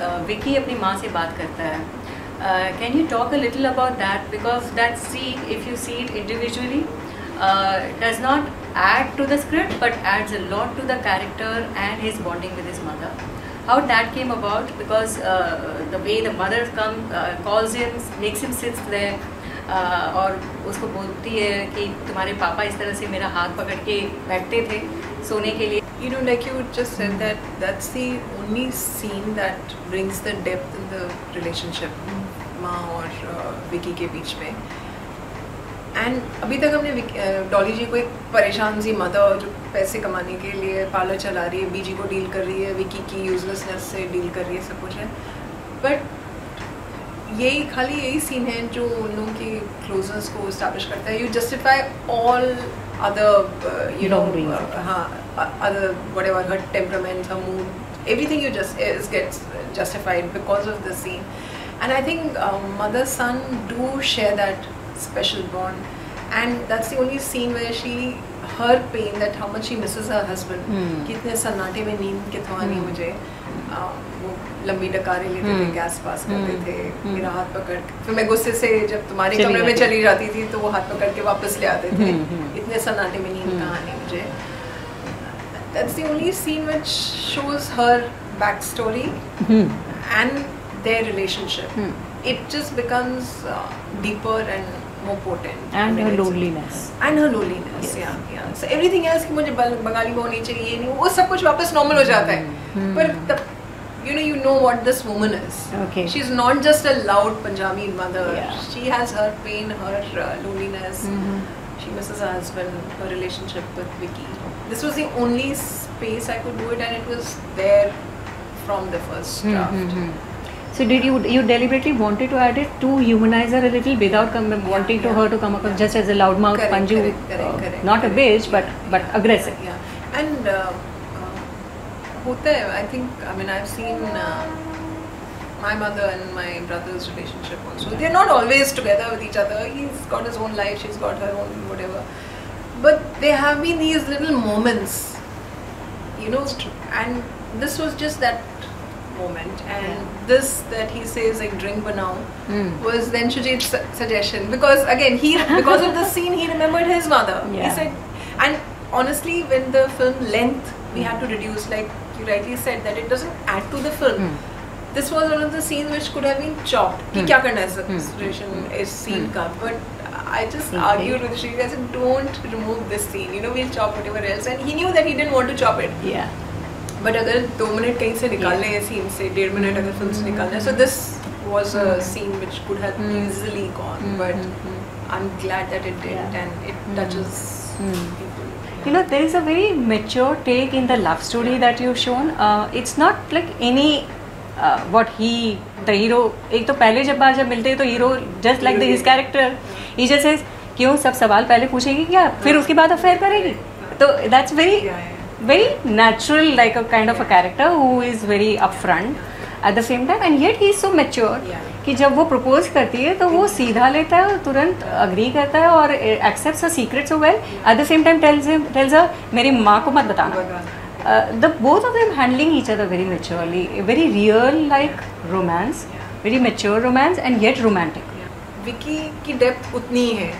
uh, Vicky अपनी माँ से बात करता है can you talk a little about that because that scene if you see it individually does add to the script but adds a lot to the character and his bonding with his mother. How that came about because uh, the way the mother calls him, makes him sit there, uh, और उसको बोलती है कि तुम्हारे पापा इस तरह से मेरा हाथ पकड़ के बैठते थे सोने के लिए you know, like you just said that that's the only scene that brings the depth in the relationship, माँ और विकी के बीच में. एंड अभी तक हमने डॉली जी को एक परेशान सी मदर जो पैसे कमाने के लिए पार्लर चला रही है बीजी को डील कर रही है विकी की यूजलेसनेस से डील कर रही है सब कुछ है बट यही खाली यही सीन है जो उन लोगों के क्लोजर्स को इस्टेब्लिश करता है। You justify all other you know हाँ other whatever her temperament her mood everything you just gets justified because of the scene and I think mother son do share that special bond and that's the only scene way she her pain that how much she misses her husband कितने सन्नाटे में नींद कितवानी hmm. मुझे। लंबी डकारे लेते थे Hmm. Gas pass करते Hmm. थे Hmm. मेरा हाथ पकड़ फिर मैं गुस्से से जब तुम्हारे कमरे में चली जाती थी तो वो हाथ पकड़ के वापस ले आते थे Hmm. Hmm. इतने सन्नाटे में नींद Hmm. मुझे that's the only scene which shows her backstory and their relationship. Hmm. It just becomes uh, deeper and more potent. I and mean, her loneliness And her loneliness, Yes. yeah, yeah. So everything else कि मुझे बंगाली बहू नहीं चाहिए ये नहीं वो सब कुछ वापस normal हो जाता है. Hmm. पर तब you know you know what this woman is. Okay. She's not just a loud Punjabi mother. Yeah. She has her pain, her uh, loneliness. Mhm. She misses her husband, her relationship with Vicky. This was the only space I could do it, and it was there from the first draft. Mm-hmm. So did you you deliberately wanted to add it to humanize her a little without com- wanting to yeah, her to come across yeah. just as a loudmouth Correct, Panju, correct, correct, uh, correct, not a bitch but but aggressive. Yeah, and uh, होता है. I think I mean I've seen uh, my mother and my brother's relationship also. They're not always together with each other. He's got his own life. She's got her own whatever. But there have been these little moments, you know, and this was just that moment. And Yeah. this that he says like drink banao Mm. was then Shujit's su- suggestion because again he because of the scene he remembered his mother. He Yeah. said, and honestly, when the film length we had to reduce, like you rightly said, that it doesn't add to the film. Mm. This was one of the scenes which could have been chopped. कि Hmm. क्या करना है इस Hmm. situation इस scene Hmm. का, but I just Okay. argued with Shri. I said, don't remove this scene. You know, we'll chop whatever else. And he knew that he didn't want to chop it. Yeah. But अगर दो minute कहीं से निकालने हैं scene से डेढ़ minute अगर film से निकालना है so this was a scene which could have Hmm. easily gone Hmm, but hmm, hmm. I'm glad that it did You know, there is a very mature take in the love story Yeah. that you've shown. Uh, it's not like any uh, what he the hero. एक तो पहले जब बार जब मिलते हैं तो hero just like Hero his he- character he just says क्यों सब सवाल पहले पूछेगी क्या फिर उसके बाद अफेयर करेगी तो that's very natural like a kind of a character who is very upfront at the same time and yet he is so mature Yeah. कि जब वो प्रपोज करती है तो वो सीधा लेता है और तुरंत अग्री करता है और accept her secret so well at the same time tells him tells her मेरी माँ को मत बताना. The both of them handling each other very maturely very real like romance very mature romance and yet romantic Vicky की depth उतनी ही है।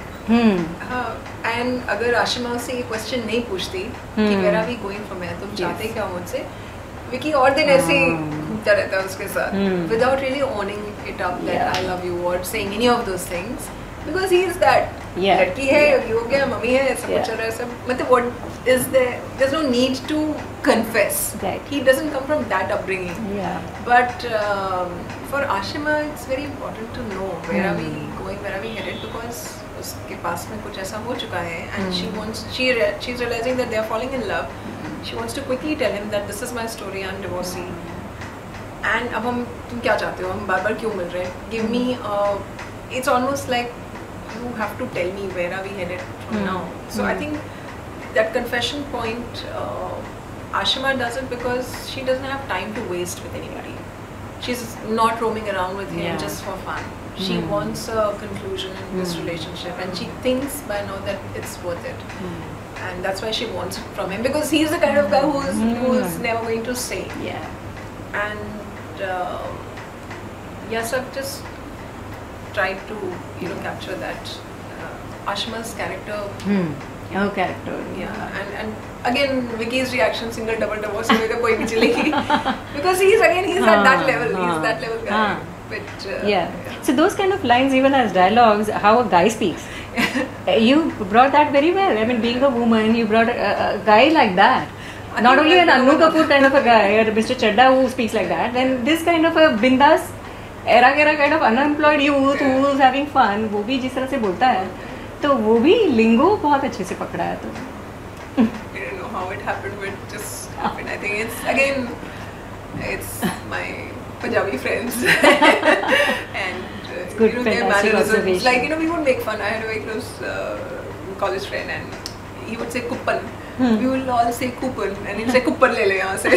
And अगर आशिमा से ये क्वेश्चन नहीं पूछती कि Hmm. Where are we going from है तुम Yes. चाहते क्या मुझसे? विकी और दिन ऐसे ही. Hmm. घूमता रहता है उसके साथ Hmm. Without really owning it up that Yeah. I love you और saying any of those things because he is that Yeah. लड़की है ये हो गया मम्मी है सब Yeah. कुछ चल रहा है सब मतलब what is there. There's no need to confess. Right. He doesn't come from that upbringing. Yeah. But um, for Ashima, it's very important to know where are we going, where are we headed, because उसके पास में कुछ ऐसा हो चुका है, and she wants, she re- she's realizing that they are falling in love. She wants to quickly tell him that this is my story, I'm divorcee. And अब हम तुम क्या चाहते हो हम बार बार क्यों मिल रहे हैं give me it's almost like you have to tell me where are we headed from Hmm. Now so I Hmm. Think that confession point uh, Ashima does it because she doesn't have time to waste with anybody she's not roaming around with him Yeah. just for fun she Hmm. wants a conclusion in this Hmm. relationship and she thinks by now that it's worth it Hmm. and that's why she wants it from him because he's the kind of guy who's Hmm. who's never going to say Yeah. and uh, yes, I've just tried to you know capture that uh, Ashima's character. Hmm. Character. Yeah, and and again Vicky's reaction single double divorce में तो कोई भी चलेगी because he's again he's at that level he's that level guy. But, uh, yeah. yeah. So those kind of lines, even as dialogues, how a guy speaks. you brought that very well. I mean, being a woman, you brought a, a guy like that. Not only an Anu Kapoor kind of a guy or Mr. Chadda who speaks like that, then this kind of a bindas, era gera kind of unemployed youth Yeah. who's having fun, वो भी जिस तरह से बोलता है, तो वो भी लिंगो बहुत अच्छे से पकड़ा है तो. I don't know how it happened but just happened I think it's again it's my Punjabi friends and uh, good, you know their mannerisms like you know we would make fun I had a very close uh, college friend and he would say kuppan we will all say coupon and इनसे coupon ले ले यहाँ से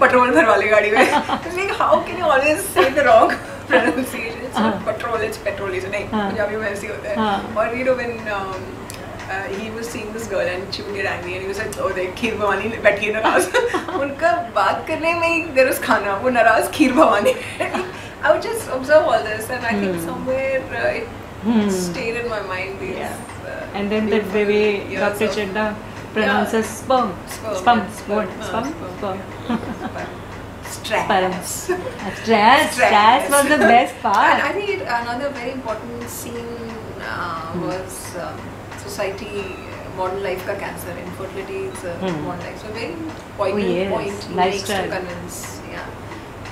petrol भरवा ले गाड़ी में like how can you always say the wrong pronunciation petrol is petrol is नहीं पंजाबी में ऐसे होता है और you know when Uh, he was seeing this girl and she would get angry and he was like oh they Kheer Bhavani बैठी है नाराज़ उनका बात करने में ही देर उस खाना वो नाराज़ Kheer Bhavani I would just observe all this and I hmm. think somewhere uh, it hmm. stayed in my mind these yeah. uh, and then that baby Dr. Chedda pronounces sperm. Sperm, Sperm. sperm, Sperm? uh. Stress. Stress. Stress was the best And I think it, another very important scene uh, was um, society, modern life ka cancer, infertility is a Hmm. modern life. So very poignant Oh, yes. point he makes to convince. Yeah.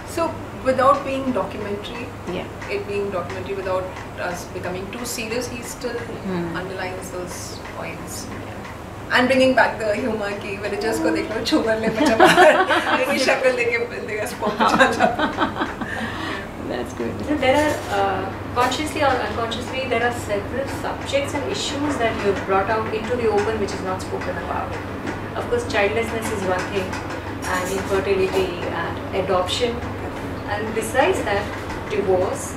So without being documentary, Yeah. it being documentary without us becoming too serious, he still Hmm. underlines those points. Yeah. And bringing back the humor कि villagers को देख लो छुमर ले बच्चा बाहर इनकी शक्ल देख के देगा spot That's good. So there are uh, consciously or unconsciously there are several subjects and issues that you have brought out into the open which is not spoken about. Of course, childlessness is one thing, and infertility and adoption, and besides that, divorce,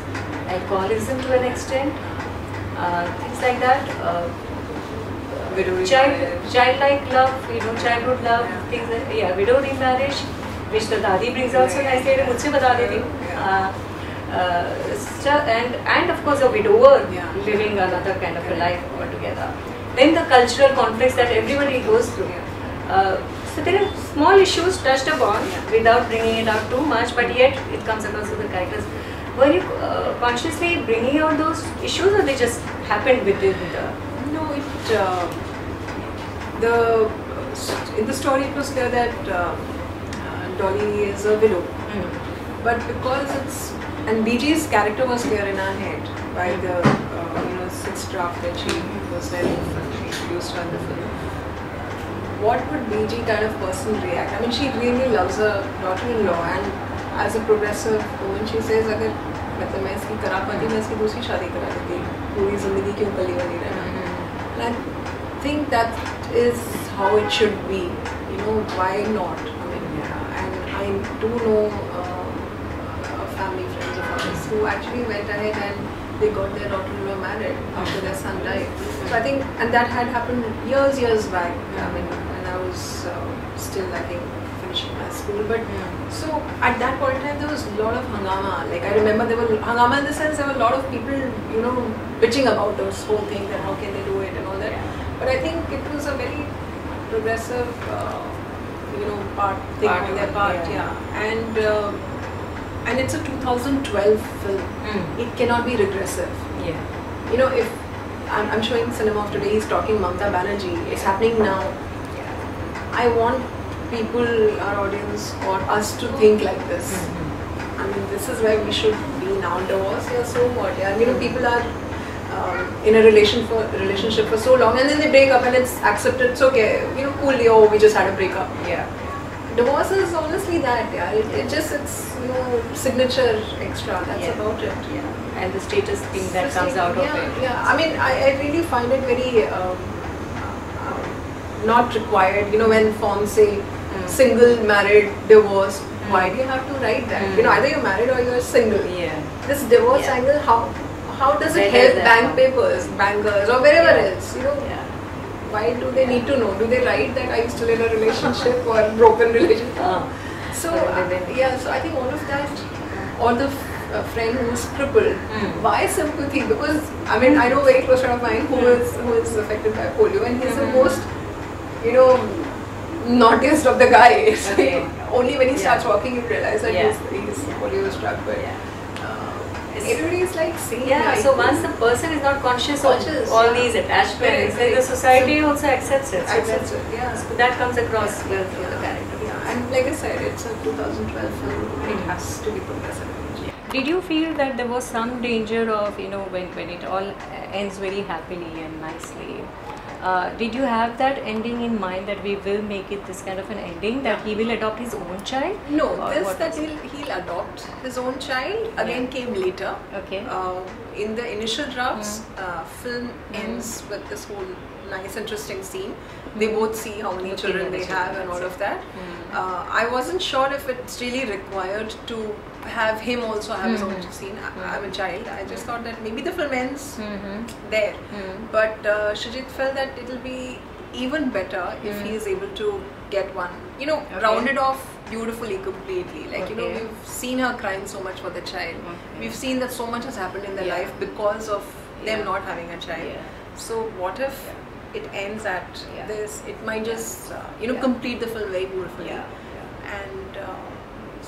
alcoholism to an extent, uh, things like that. Uh, Widowing Child, marriage. childlike love, you know, childhood love, yeah. things that, yeah, widowing marriage, which the dadi brings also uh, uh, so. nicely, yeah. mujhse bata you. Uh, and and of course a widower yeah. living another kind of a life altogether. Then the cultural conflicts that everybody goes through. Uh, so there are small issues touched upon without bringing it out too much, but yet it comes across to the characters. Were you uh, consciously bringing out those issues, or they just happened within the? No, it. Uh, the uh, in the story it was clear that uh, uh Dolly is a widow, mm. but because it's and Biji's character was clear in our head by the uh, you know sixth draft that she was ready she introduced her in the film. What would Biji kind of person react? I mean, she really loves her daughter-in-law, and as a progressive woman, she says, "Agar मतलब मैं इसकी करा पाती, मैं इसकी दूसरी शादी करा देती, पूरी जिंदगी क्यों कली वाली रहना?" Hmm. And I think that is how it should be. You know, why not? I mean, yeah, and I do know uh, family friends of ours who actually went ahead and they got their daughter-in-law married after their son died. So I think, and that had happened years, years back. I mean, when I was uh, still, I think, finishing my school. But so at that point in time, there was a lot of hangama. Like I remember there were hangama in the sense there were a lot of people, you know, bitching about this whole thing that how can they do it and all that. But I think it was a very progressive, uh, you know, part thing Part on their part, yeah. yeah. And uh, and it's a 2012 film. Mm. It cannot be regressive. Yeah. You know, if I'm, I'm showing cinema of today, he's talking Mamta Banerjee. It's happening now. Yeah. I want people, our audience, or us to think like this. Mm-hmm. I mean, this is where we should be now. Divorce, yeah, so what? Yeah, you know, people are um, in a relation for relationship for so long, and then they break up, and it's accepted. It's okay, you know, cool. Yo, we just had a breakup. Yeah. Divorce is honestly that. Yeah, it, it just it's you know signature extra. That's Yeah. about it. Yeah. And the status thing that comes out of it. Yeah, I mean, I, I really find it very um, um, not required. You know, when forms say Mm. single, married, divorced, why do you have to write that? You know, Mm. either you're married or you're single. Yeah. This divorce Yeah. angle, how how does it help bank papers, bankers, or wherever Yeah. else? You know, Yeah. why do they need to know? Do they write that I'm still in a relationship or broken relationship? Uh, So uh, yeah, so I think all of that, or the uh, friend who's crippled. Mm. Why sympathy? Because I mean I know a very close friend of mine who Mm. is who is affected by polio, and he's Mhm. the most, you know, naughtiest of the guys. Okay. Only when he Yeah. starts walking, you realize that Yeah. he's, he's polio struck. But Yeah. It's- everybody is like saying Yeah, like, so once the person is not conscious, Conscious, of all yeah. these attachments, Very, then the society simple. also accepts it. So, accepts it. Yeah. so that comes across well through the character. Yeah, and like I said, it's a 2012 film. It has to be progressive. Did you feel that there was some danger of, you know, when, when it all ends very happily and nicely? Uh, did you have that ending in mind that we will make it this kind of an ending that he will adopt his own child? No, this that he'll, he'll adopt his own child again Yeah. came later. Okay. Uh, in the initial drafts, Mm. uh, film Mm. ends with this whole nice, interesting scene. They both see how many children they have and all of that. Mm. Uh, I wasn't sure if it's really required to have him also have his own Mhm. scene. I, Mm. I'm a child. I just thought that maybe the film ends Mm-hmm. there. Mm. But uh, Shujit felt that it'll be even better if he is able to get one, you know, Okay. rounded off beautifully, completely. Like, you know, we've seen her crying so much for the child. Okay. We've seen that so much has happened in their Yeah. life because of them not having a child. Yeah. So, what if it ends at Yeah. this? It might just, uh, you know, Yeah. complete the film very beautifully. Yeah. yeah. And uh,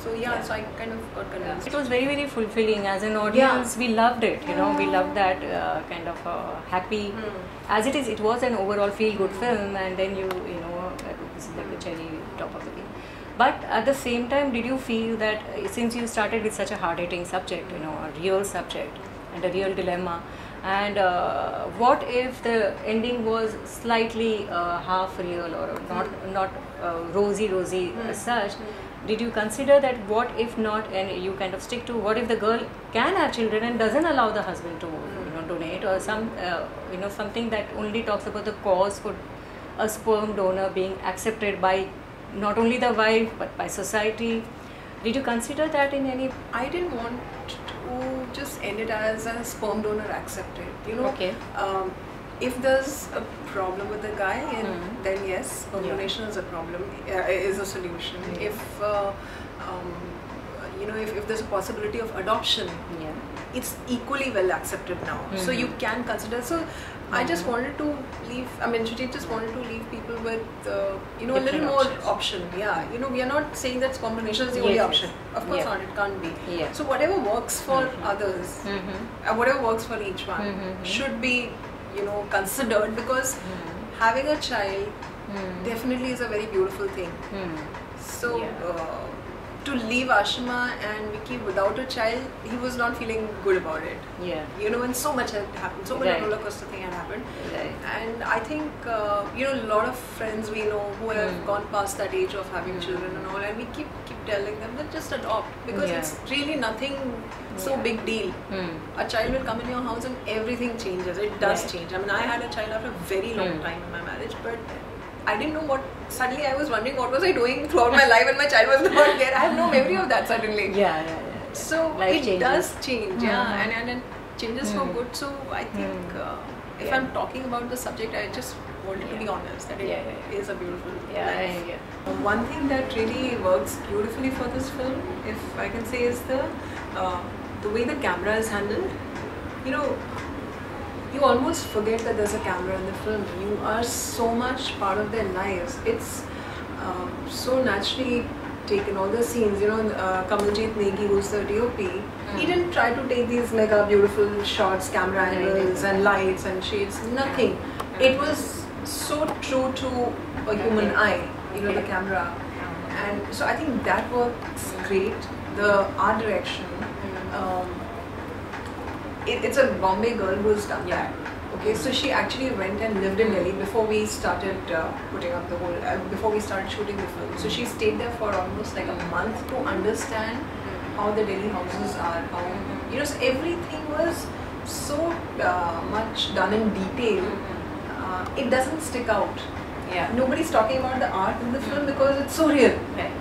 so, yeah, Yeah. so I kind of got convinced. It was very very fulfilling as an audience. We loved it. You know, we loved that uh, kind of uh, happy. Hmm. As it is, it was an overall feel good film, and then you you know this is like the cherry top of the cake. But at the same time, did you feel that uh, since you started with such a hard hitting subject, you know, a real subject and a real dilemma, and uh, what if the ending was slightly uh, half real or not not uh, rosy rosy as such? did you consider that what if not and you kind of stick to what if the girl can have children and doesn't allow the husband to you know donate or some uh, you know something that only talks about the cause for a sperm donor being accepted by not only the wife but by society did you consider that in any I didn't want to just end it as a sperm donor accepted. You know, Okay. um, if there's a problem with the guy, and Mhm. then yes, sperm Yeah. donation is a problem, uh, is a solution. Yeah. If uh, um, you know, if, if there's a possibility of adoption, yeah it's equally well accepted now. So Mhm. you can consider. So I just wanted to leave. I mean, Shruti just wanted to leave people with uh, you know a little Different more options. option. Yeah, you know, we are not saying that combination is the only Yes, yes. option. Of course Yeah. not. It can't be. Yeah. So whatever works for Mhm. others, mm-hmm. uh, whatever works for each one, Mhm. should be you know considered because having a child definitely is a very beautiful thing. So Yeah. uh, to leave Ashima and Vicky without a child, he was not feeling good about it. yeah You know, and so much had happened, so much Right. roller coaster thing had happened. right And I think, uh, you know, a lot of friends we know who have Mm. gone past that age of having Mm. children and all, and we keep keep telling them that just adopt because Yeah. it's really nothing so Yeah. big deal. Hmm. A child will come in your house and everything changes. It does Right. change. I mean, I had a child after a very long Mm. time in my marriage, but I didn't know what. Suddenly, I was wondering what was I doing throughout my life, and my child was not there. I have no memory of that suddenly. yeah yeah, yeah, yeah. So Life it changes. does change, yeah, Mhm. and, and it changes for Mm. good. So I think Mm. uh, if Yeah. I'm talking about the subject, I just wanted to be honest that it is a beautiful yeah, life. One thing that really works beautifully for this film, if I can say, is the uh, the way the camera is handled. You know, you almost forget that there's a camera in the film. You are so much part of their lives. It's um, so naturally taken. All the scenes, you know, uh, Kamaljeet Negi, who's the DOP, he didn't try to take these mega beautiful shots, camera angles, and lights and shades. Nothing. It was so true to a human eye you know, the camera. And so I think that works great. The art direction. Um, it, it's a Bombay girl who's done Yeah. that. Okay, so she actually went and lived in Delhi before we started uh, putting up the whole, uh, before we started shooting the film. So she stayed there for almost like a month to understand how the Delhi houses are, how, you know, so everything was so uh, much done in detail. Uh, it doesn't stick out. Yeah. Nobody's talking about the art in the film because it's so real. Right.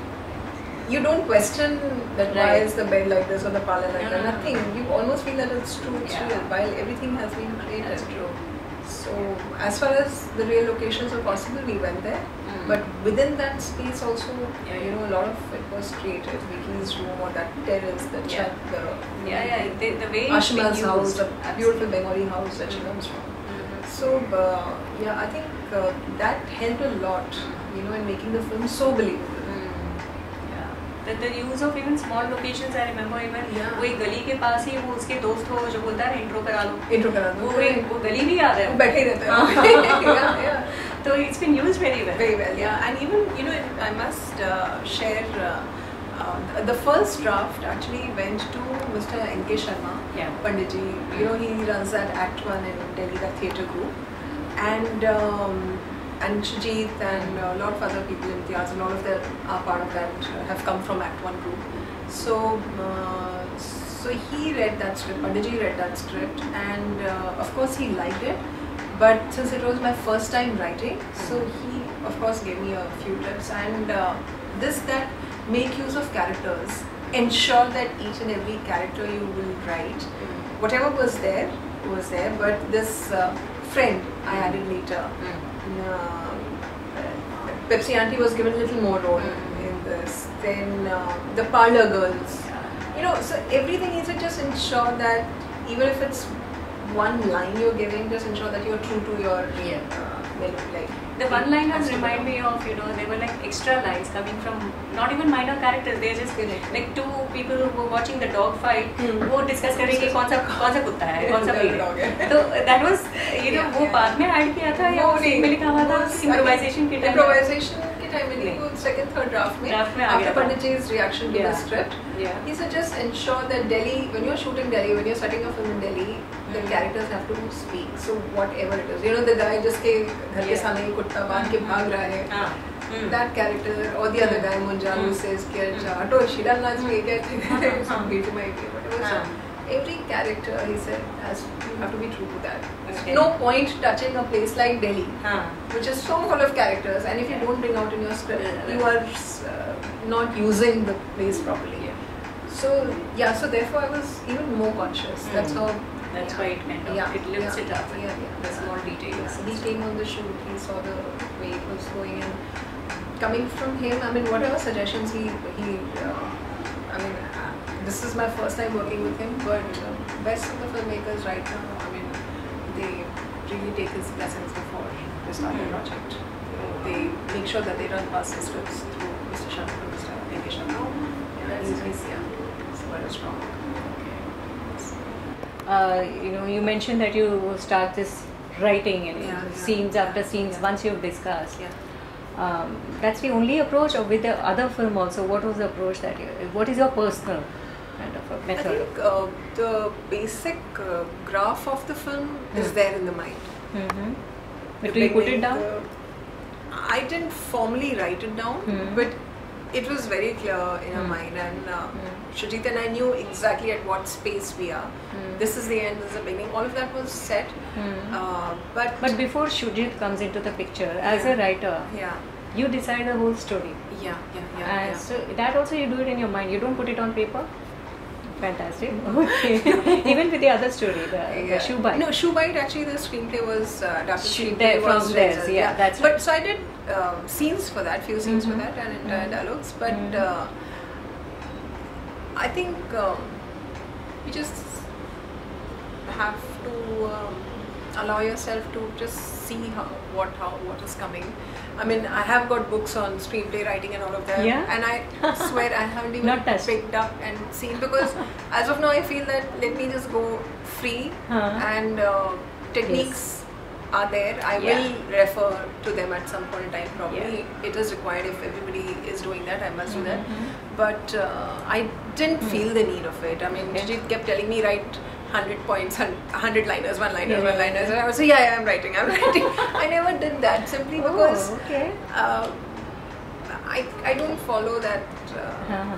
You don't question that why is the bed like this or the parlor like No, that. no, no. Nothing. You almost feel that it's true, it's Yeah. real, while everything has been created. That's true. So as far as the real locations are possible, we went there. Mm. But within that space also, Yeah, you know, a lot of it was created. Vicky's room or that terrace, the Yeah. chat, the Yeah, yeah. The, the way Ashima's house, the beautiful Bengali house that she comes from. Mhm. So uh, yeah, I think uh, that helped a lot, you know, in making the film so believable. Yeah. The, use of even small locations, I remember even Yeah. वो एक गली के पास ही वो उसके दोस्त हो जो बोलता है इंट्रो करा लो Intro करा दो। वो वो गली भी याद है बैठे ही रहते हैं। तो it's been used very well Very well, yeah. And even, you know, I must uh, share uh, uh, the first draft actually went to Mr. N.K. Sharma, Yeah. Panditji. You know, he runs that Act 1 in Delhi, that theatre group. And um, and Shujit and a lot of other people in Imtiaz and all of them are part of that, uh, have come from Act 1 group. So, uh, so he read that script, Panditji read that script, and uh, of course he liked it. But since it was my first time writing, so he of course gave me a few tips and uh, this that make use of characters, ensure that each and every character you will write, whatever was there was there, but this uh, friend I added later. Uh, Pepsi Auntie was given a little more role Mm. in this. Then uh, the parlor girls, you know, so everything is to just ensure that even if it's one line you're giving, just ensure that you're true to your Yeah. Uh, melody. Like The one liners remind me of, you know, they were like extra lines coming from not even minor characters. They're just Correct. like two people who were watching the dog fight. Hmm. वो discuss करेंगे कौन सा कौन सा कुत्ता है कौन सा dog है है। तो that was you know Yeah, वो. बाद में ऐड किया था या scene में लिखा हुआ था improvisation के time improvisation के time में नहीं। वो second third draft में after गया था। Pandit ji's reaction to the script Yeah. he said just ensure that Delhi when you're shooting Delhi when you're setting a film in Delhi the Mm. characters have to speak so whatever it is you know the guy जिसके घर के Yeah. सामने कुत्ता बांध के भाग रहा है हाँ Hmm. that character or the other Mm. guy Munjal who Mm. says कि अच्छा Mm. हटो शीला नाच के कहते हाँ, हैं हाँ. बेटी माई के whatever so हाँ. every character he said has you have to be true to that Okay. no point touching a place like Delhi हाँ which is so full of characters and if you don't bring out in your script Yeah. you are uh, not using the place properly so yeah so therefore i was even more conscious that's Mm. how that's why it meant yeah, it lifts yeah, it up yeah, yeah. the small details. He came on the shoot he saw the way it was going and coming from him i mean whatever suggestions? He he uh, i mean uh, this is my first time working with him but uh, best of the filmmakers right now i mean they really take his blessings before they start the Mm. project. They make sure that they run past the scripts through mr sharma mr N.K. Sharma. Yeah, he's, he's yeah he's very strong uh, you know, you mentioned that you start this writing and Yeah, scenes yeah, after scenes yeah. once you've discussed. yeah Um, that's the only approach, or with the other film also. What was the approach that you? What is your personal kind of a I method? think uh, the basic uh, graph of the film is Hmm. there in the mind. mm-hmm. But do you put it down? the- I didn't formally write it down, Hmm. but it was very clear in our Hmm. mind, and uh, Hmm. Shujit and I knew exactly at what space we are. Hmm. This is the end. This is the beginning. All of that was set, Hmm. uh, but but before Shujit comes into the picture, as Yeah. a writer, yeah, you decide the whole story. yeah, yeah, yeah. and yeah. so that also you do it in your mind. You don't put it on paper. Fantastic. Okay. Even with the other story, the, the shoe bike. No, shoe bite. Actually, the screenplay was uh, adapted. Shoe- screenplay there- from theirs, yeah, that's But right. so I did um, scenes for that, few scenes Mhm. for that, and entire Mhm. dialogues. But Mhm. I think um, you just have to um, allow yourself to just see how what how what is coming. I mean, I have got books on screenplay writing and all of that, Yeah? and I swear I haven't even Not touched. picked up and seen because as of now I feel that let me just go free Huh. and uh, techniques are there. I Yeah. will refer to them at some point in time. Probably Yeah. it is required if everybody is doing that. I must do that. Mhm. But uh, I didn't feel the need of it. I mean, she kept telling me write. 100 points, 100 liners, one liners, Yeah, one liners. And I was like, yeah, yeah, I'm writing, I'm writing. I never did that simply because oh, okay. uh, I, I don't follow that uh, Uh-huh.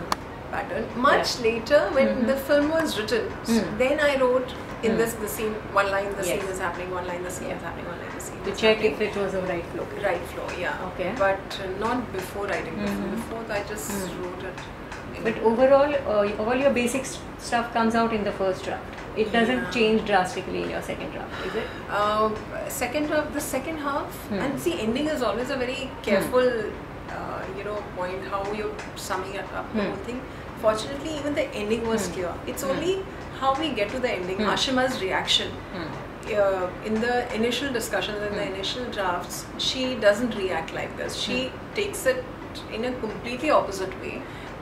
pattern. Much later, when Mhm. the film was written, Mm. then I wrote in Mm. this the scene, one line, the Yes. scene is happening, one line, the scene Yeah. is happening, one line, the scene To check happening. if it was a right flow. right flow, yeah. Okay. But uh, not before writing the film. Mhm. Before I just Mm. wrote it. But overall, uh, all your basic stuff comes out in the first draft. It doesn't Yeah. change drastically in your second draft, is it? Uh, second half, the second half, Hmm. and see, ending is always a very careful, uh, you know, point how you're summing up the Hmm. whole thing. Fortunately, even the ending was Hmm. clear. It's Hmm. only how we get to the ending. Hmm. Ashima's reaction. Uh, in the initial discussions in the Hmm. initial drafts, she doesn't react like this. She takes it in a completely opposite way,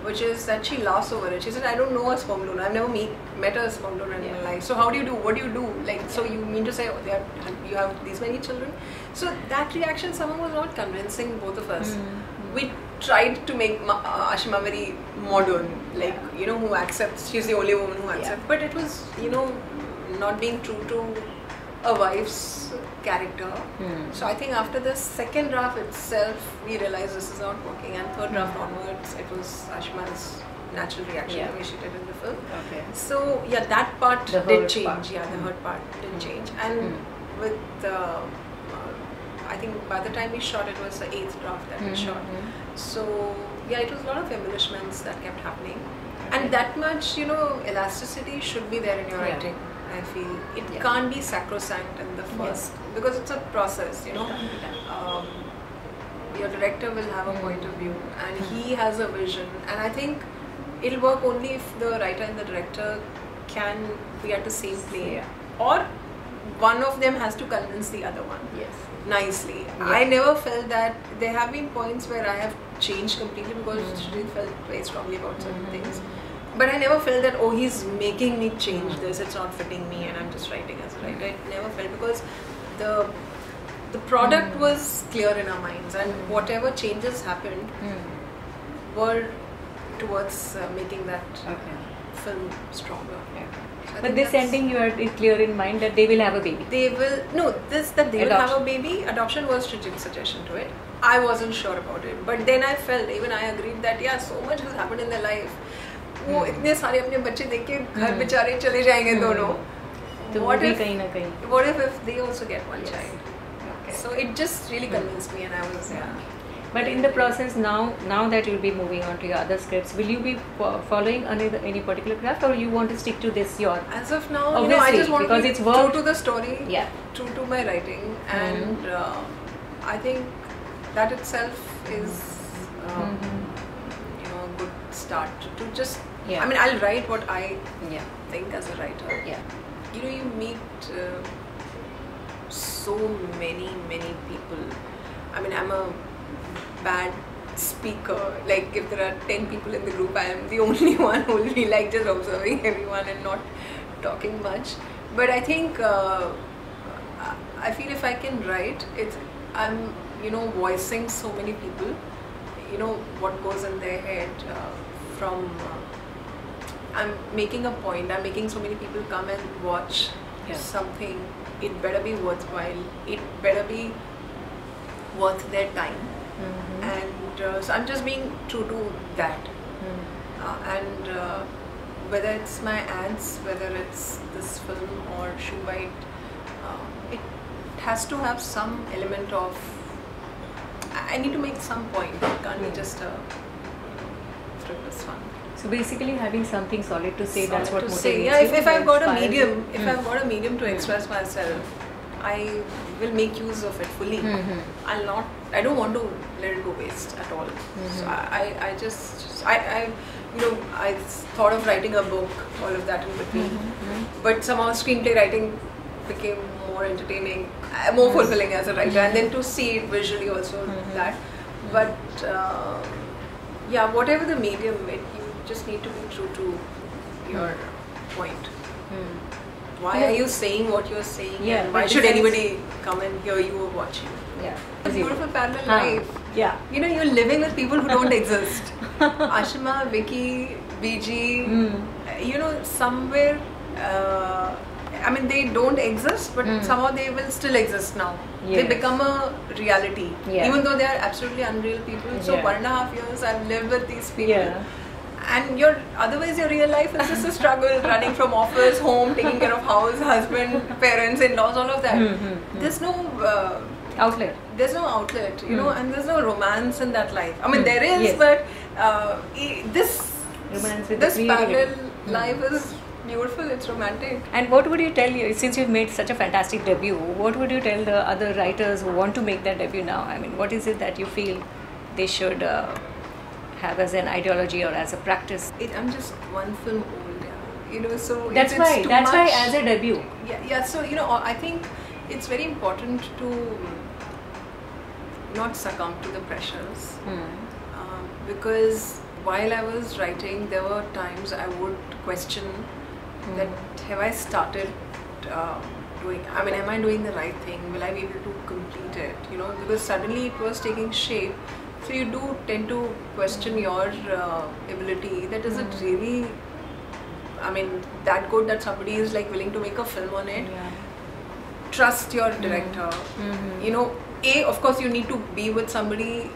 which is that she laughs over it. She said, "I don't know a sperm donor. I've never meet, met a sperm donor in Yeah. my life. So how do you do? What do you do? Like, so you mean to say oh, have, you have these many children? So that reaction, someone was not convincing both of us. Mm. We tried to make Ma- uh, Ashima very modern, like you know, who accepts. She's the only woman who Yeah. accepts. But it was, you know, not being true to a wife's character. Hmm. So I think after the second draft itself, we realized this is not working, and third draft onwards, it was Ashima's natural reaction Yeah. the way she did in the film. Okay. So yeah, that part The did change. part. Yeah, the Mm. hurt part did change, and with uh, I think by the time we shot, it was the eighth draft that we Mhm. shot. So yeah, it was a lot of embellishments that kept happening, Okay. and that much you know elasticity should be there in your Yeah. writing. I feel it Yeah. can't be sacrosanct in the Yeah. first because it's a process. You know, It can't be done. um, your director will have a Mm. point of view, and he has a vision, and I think it'll work only if the writer and the director can be at the same plane, Yeah. or one of them has to convince the other one Yes. Nicely. Yeah. I never felt that there have been points where I have changed completely because Mm. she felt very strongly about certain Mhm. things. But I never felt that oh he's making me change this. It's not fitting me, and I'm just writing as a writer. It never felt because the the product Mm. was clear in our minds, and Mm. whatever changes happened Hmm. were towards uh, making that Okay. film stronger. I But this ending, you are clear in mind that they will have a baby. they will no this that they adoption. will have a baby adoption was Shrijit's suggestion to it i wasn't sure about it but then i felt even i agreed that yeah so much has happened in their life वो Hmm. इतने सारे अपने बच्चे देख के घर Hmm. बेचारे चले जाएँगे Hmm. दोनों तो what if कहीं ना कहीं what if if they also get one Yes. child Okay. so it just really Hmm. convinced me and i was yeah But in the process now, now that you'll be moving on to your other scripts, will you be following any any particular craft, or you want to stick to this your? as of now you know i just want to be it's true to the story Yeah. true to my writing and uh, i think that itself is uh, Mhm. you know a good start to, to just Yeah. i mean i'll write what i Yeah. think as a writer Yeah. you know you meet uh, so many many people i mean i'm a bad speaker like if there are 10 people in the group i am the only one who will be like just observing everyone and not talking much but i think uh, i feel if i can write it's i'm you know voicing so many people you know what goes in their head uh, from uh, I'm making a point. I'm making so many people come and watch Yeah. something. It better be worthwhile. It better be worth their time. Mhm. And uh, so I'm just being true to that. Hmm. Uh, and uh, whether it's my ads, whether it's this film or Shoe Bite, uh, it has to have some element of. I need to make some point. It can't be Hmm. just a frivolous one. So basically, having something solid to say, that's what to motivates say. Yeah, if, if I've got a medium, if Hmm. I've got a medium to Hmm. express myself, I will make use of it fully. Mhm. I'll not. I don't want to let it go waste at all. So Mhm. I, I, I just, just I, I, you know, I thought of writing a book, all of that in between. Mhm. But somehow screenplay writing became more entertaining, uh, more Mhm. fulfilling as a writer, and then to see it visually also Mhm. that. But uh, yeah, whatever the medium, it, you just need to be true to your point. Hmm. why Yeah. are you saying what you're saying? Yeah, and why should anybody come and hear you or watch you? Yeah. It's a beautiful parallel Huh. life. Yeah. You know, you're living with people who don't exist. Ashima, Vicky, Biji, Mm. you know, somewhere, uh, I mean, they don't exist, but Mm. somehow they will still exist now. They become a reality. Yeah. Even though they are absolutely unreal people. So, Yeah. one and a half years I've lived with these people. Yeah. And your otherwise your real life is just a struggle, running from office, home, taking care of house, husband, parents, in-laws, all of that. Hmm, hmm, hmm. There's no uh, Outlet. there's no outlet, you know, Hmm. and there's no romance in that life. I mean, Hmm. there is, Yes. but uh, this Romance with this parallel. Hmm. life is beautiful. It's romantic. And what would you tell you since you've made such a fantastic debut? What would you tell the other writers who want to make their debut now? I mean, what is it that you feel they should uh, have as an ideology or as a practice? It, I'm just one film old, yeah. You know, so That's it's why. That's why as a debut. yeah, yeah. So you know, I think it's very important to not succumb to the pressures. um, because while I was writing, there were times I would question that have I started uh, doing? I mean, am I doing the right thing? Will I be able to complete it? You know, because suddenly it was taking shape. So you do tend to question your uh, ability. That is it really. I mean, that good that somebody is like willing to make a film on it. Yeah. Trust your director. Mhm. You know, a of course you need to be with somebody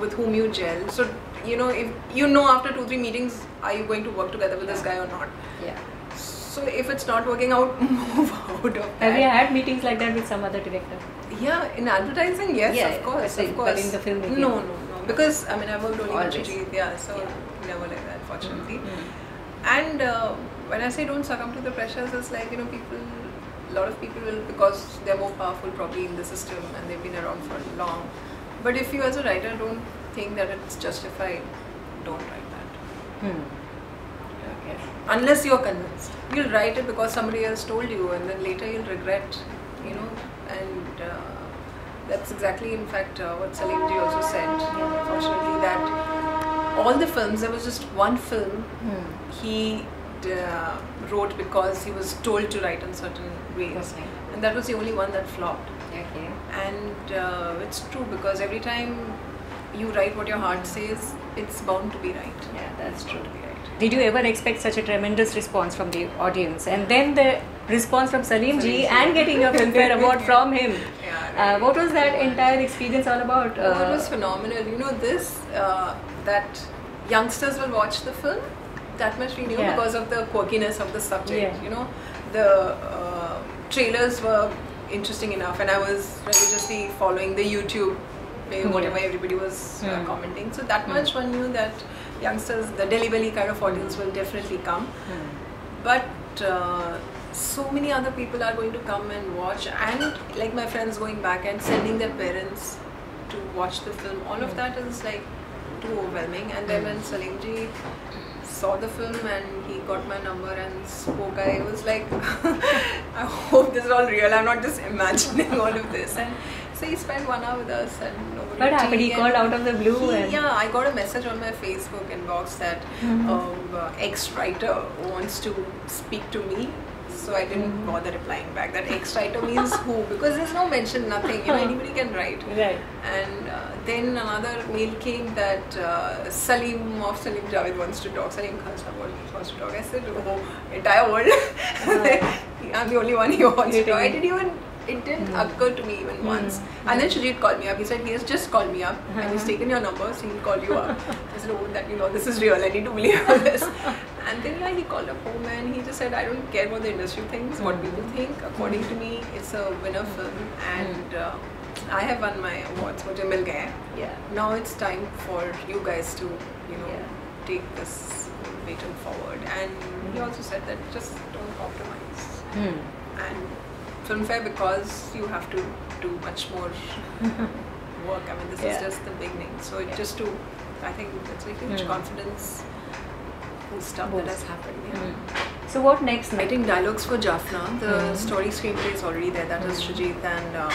with whom you gel. So you know if you know after two three meetings are you going to work together with this guy or not. Yeah. So if it's not working out, move out of that. Have you had meetings like that with some other director? Yeah, in advertising, yes, Yeah, of course, but of course. but in the filmmaking? no, no, no. Because I mean, I worked only with Always. Shujit, yeah, so Yeah. never like that, fortunately. Mm. And uh, when I say don't succumb to the pressures, it's like you know, people, a lot of people will because they're more powerful probably in the system and they've been around for long. But if you as a writer don't think that it's justified, don't write that. Hmm. Okay. Unless you're convinced, you'll write it because somebody else told you, and then later you'll regret, you know. And uh, that's exactly, in fact, uh, what Salim ji also said. Unfortunately, that all the films, there was just one film Hmm. he uh, wrote because he was told to write on certain ways, Okay. and that was the only one that flopped. Okay. And uh, it's true because every time you write what your heart says, it's bound to be right. Yeah, that's true. To be right. Did you ever expect such a tremendous response from the audience? And then the response from Salim ji and getting your Filmfare Award from him. Yeah, Uh, what was that entire experience all about? Oh, it Uh, was phenomenal. You know, this uh, that youngsters will watch the film. That much we knew Yeah. because of the quirkiness of the subject. Yeah. You know, the uh, trailers were interesting enough, and I was religiously following the YouTube, Yeah. whatever everybody was uh, Hmm. commenting. So that Hmm. much one knew that youngsters, the Delhi Belly kind of audience, will definitely come. hmm. But uh, so many other people are going to come and watch, and like my friends going back and sending their parents to watch the film. All of that is like too overwhelming. And then when Salimji saw the film and got my number and spoke, I was like, I hope this is all real. I'm not just imagining all of this. And so he spent one hour with us and What tea happened? He called out of the blue he- and- yeah, I got a message on my Facebook inbox that Mhm. um, uh, ex-writer wants to speak to me. So I didn't Mhm. bother replying back. That ex-writer means who? Because there's no mention, nothing. You know, anybody can write. Right. And uh, then another mail came that uh, Salim of Salim Javed wants to talk. Salim Khan Sahab wants to talk. I said, oh, entire world. I'm the only one he wants to talk. I didn't even, it didn't mm. occur to me even hmm. once. Mm. And then Shujit called me up. He said, he has just called me up and he's uh-huh. taken your number, so he'll call you up. I said, oh, that you know, this is real. I need to believe all this. And then yeah, he called up home and he just said, I don't care what the industry thinks, what people hmm. think. According to me, it's a winner hmm. film and uh, I have won my awards, for mil gaya. Yeah. Now it's time for you guys to, you know, yeah. take this beaten forward. And he also said that just don't compromise. Mm. And Filmfare because you have to do much more work. I mean, this Yeah. is just the beginning. So it Yeah. just to, I think it's a huge Hmm. confidence boost up that has happened. Yeah. Hmm. So what next? I think dialogues for Jaffna. The Hmm. story screenplay is already there. That is Hmm. Shujit and uh,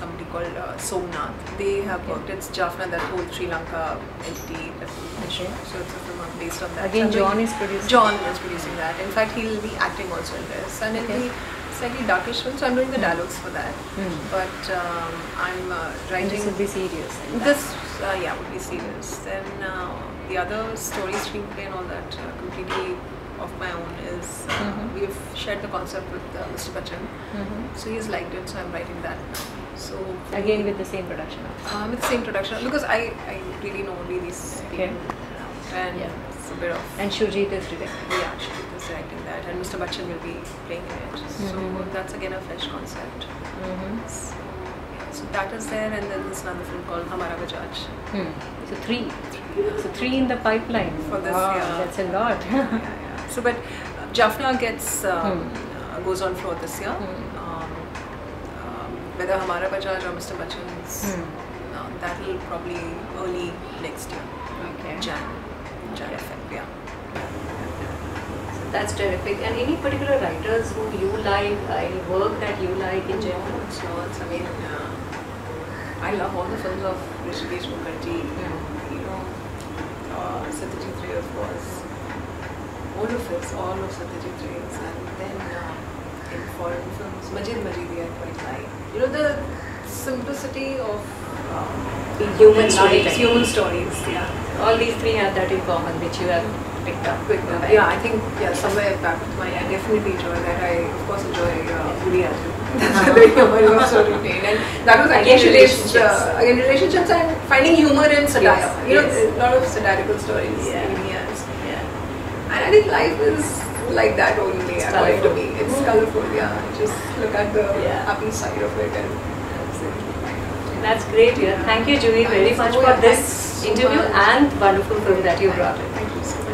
somebody called uh, Somnath. They have Okay. worked. It's Jaffna, that whole Sri Lanka entity. That Okay. So it's a film based on that. Again, So John doing- is producing. John is producing that. In fact, he'll be acting also in this, and it'll Okay. be slightly darkish film. So I'm doing the dialogues for that. Hmm. But um, I'm uh, And writing. this would be serious. and This, uh, yeah, would be serious. Then uh, the other story, screenplay, and all that, uh, completely of my own is uh, Mhm. we've shared the concept with uh, Mr. Bachchan. Mhm. So he's liked it, so I'm writing that now. So Again with the same production uh, with the same production because I, I really know only these Okay. people and Yeah. it's a bit of And Shujit is directing. yeah, Shujit is directing that, and Mr. Bachchan will be playing in it. So Mhm. that's again a fresh concept. Mm-hmm. So, yeah, so that is there, and then there's another film called Hamara Bajaj. Hmm. So three. So three in the pipeline. For this, wow, yeah. That's a lot. yeah, yeah. So, but uh, Jaffna gets um, Hmm. uh, goes on floor this year. Hmm. Um, um, whether Hamara Bajaj or Mr. Bachchan's, Hmm. uh, that will probably early next year, okay. Jan, Jan, Yeah. Yeah. That's terrific. And any particular writers who you like, any work that you like in general? Lots, lots. I mean, uh, I love all the films of Hrishikesh Mukherjee. You know, uh, Satyajit Ray, of course. All of his, all of Satyajit Ray's. And then uh, in foreign films, Majid Majidi I quite like. You know, the simplicity of um, Human storytelling. human stories, yeah. All these three have that in common, which you have picked up. Quick, uh, yeah, I think yeah, somewhere back with my, I definitely enjoy that. I of course enjoy uh, Woody Allen. That's the humor you also retain, and that was Again, relationships. uh, again relationships and finding humor in satire. Yes, you know, yes. a lot of satirical stories. Yeah. Yeah. And I think life is like that only. It's according to me, it's colorful. Yeah, just look at the Yeah. happy side of it and. That's great. Yeah. Thank you, Juhi, very much for this interview and wonderful film that you brought in. Thank you so much.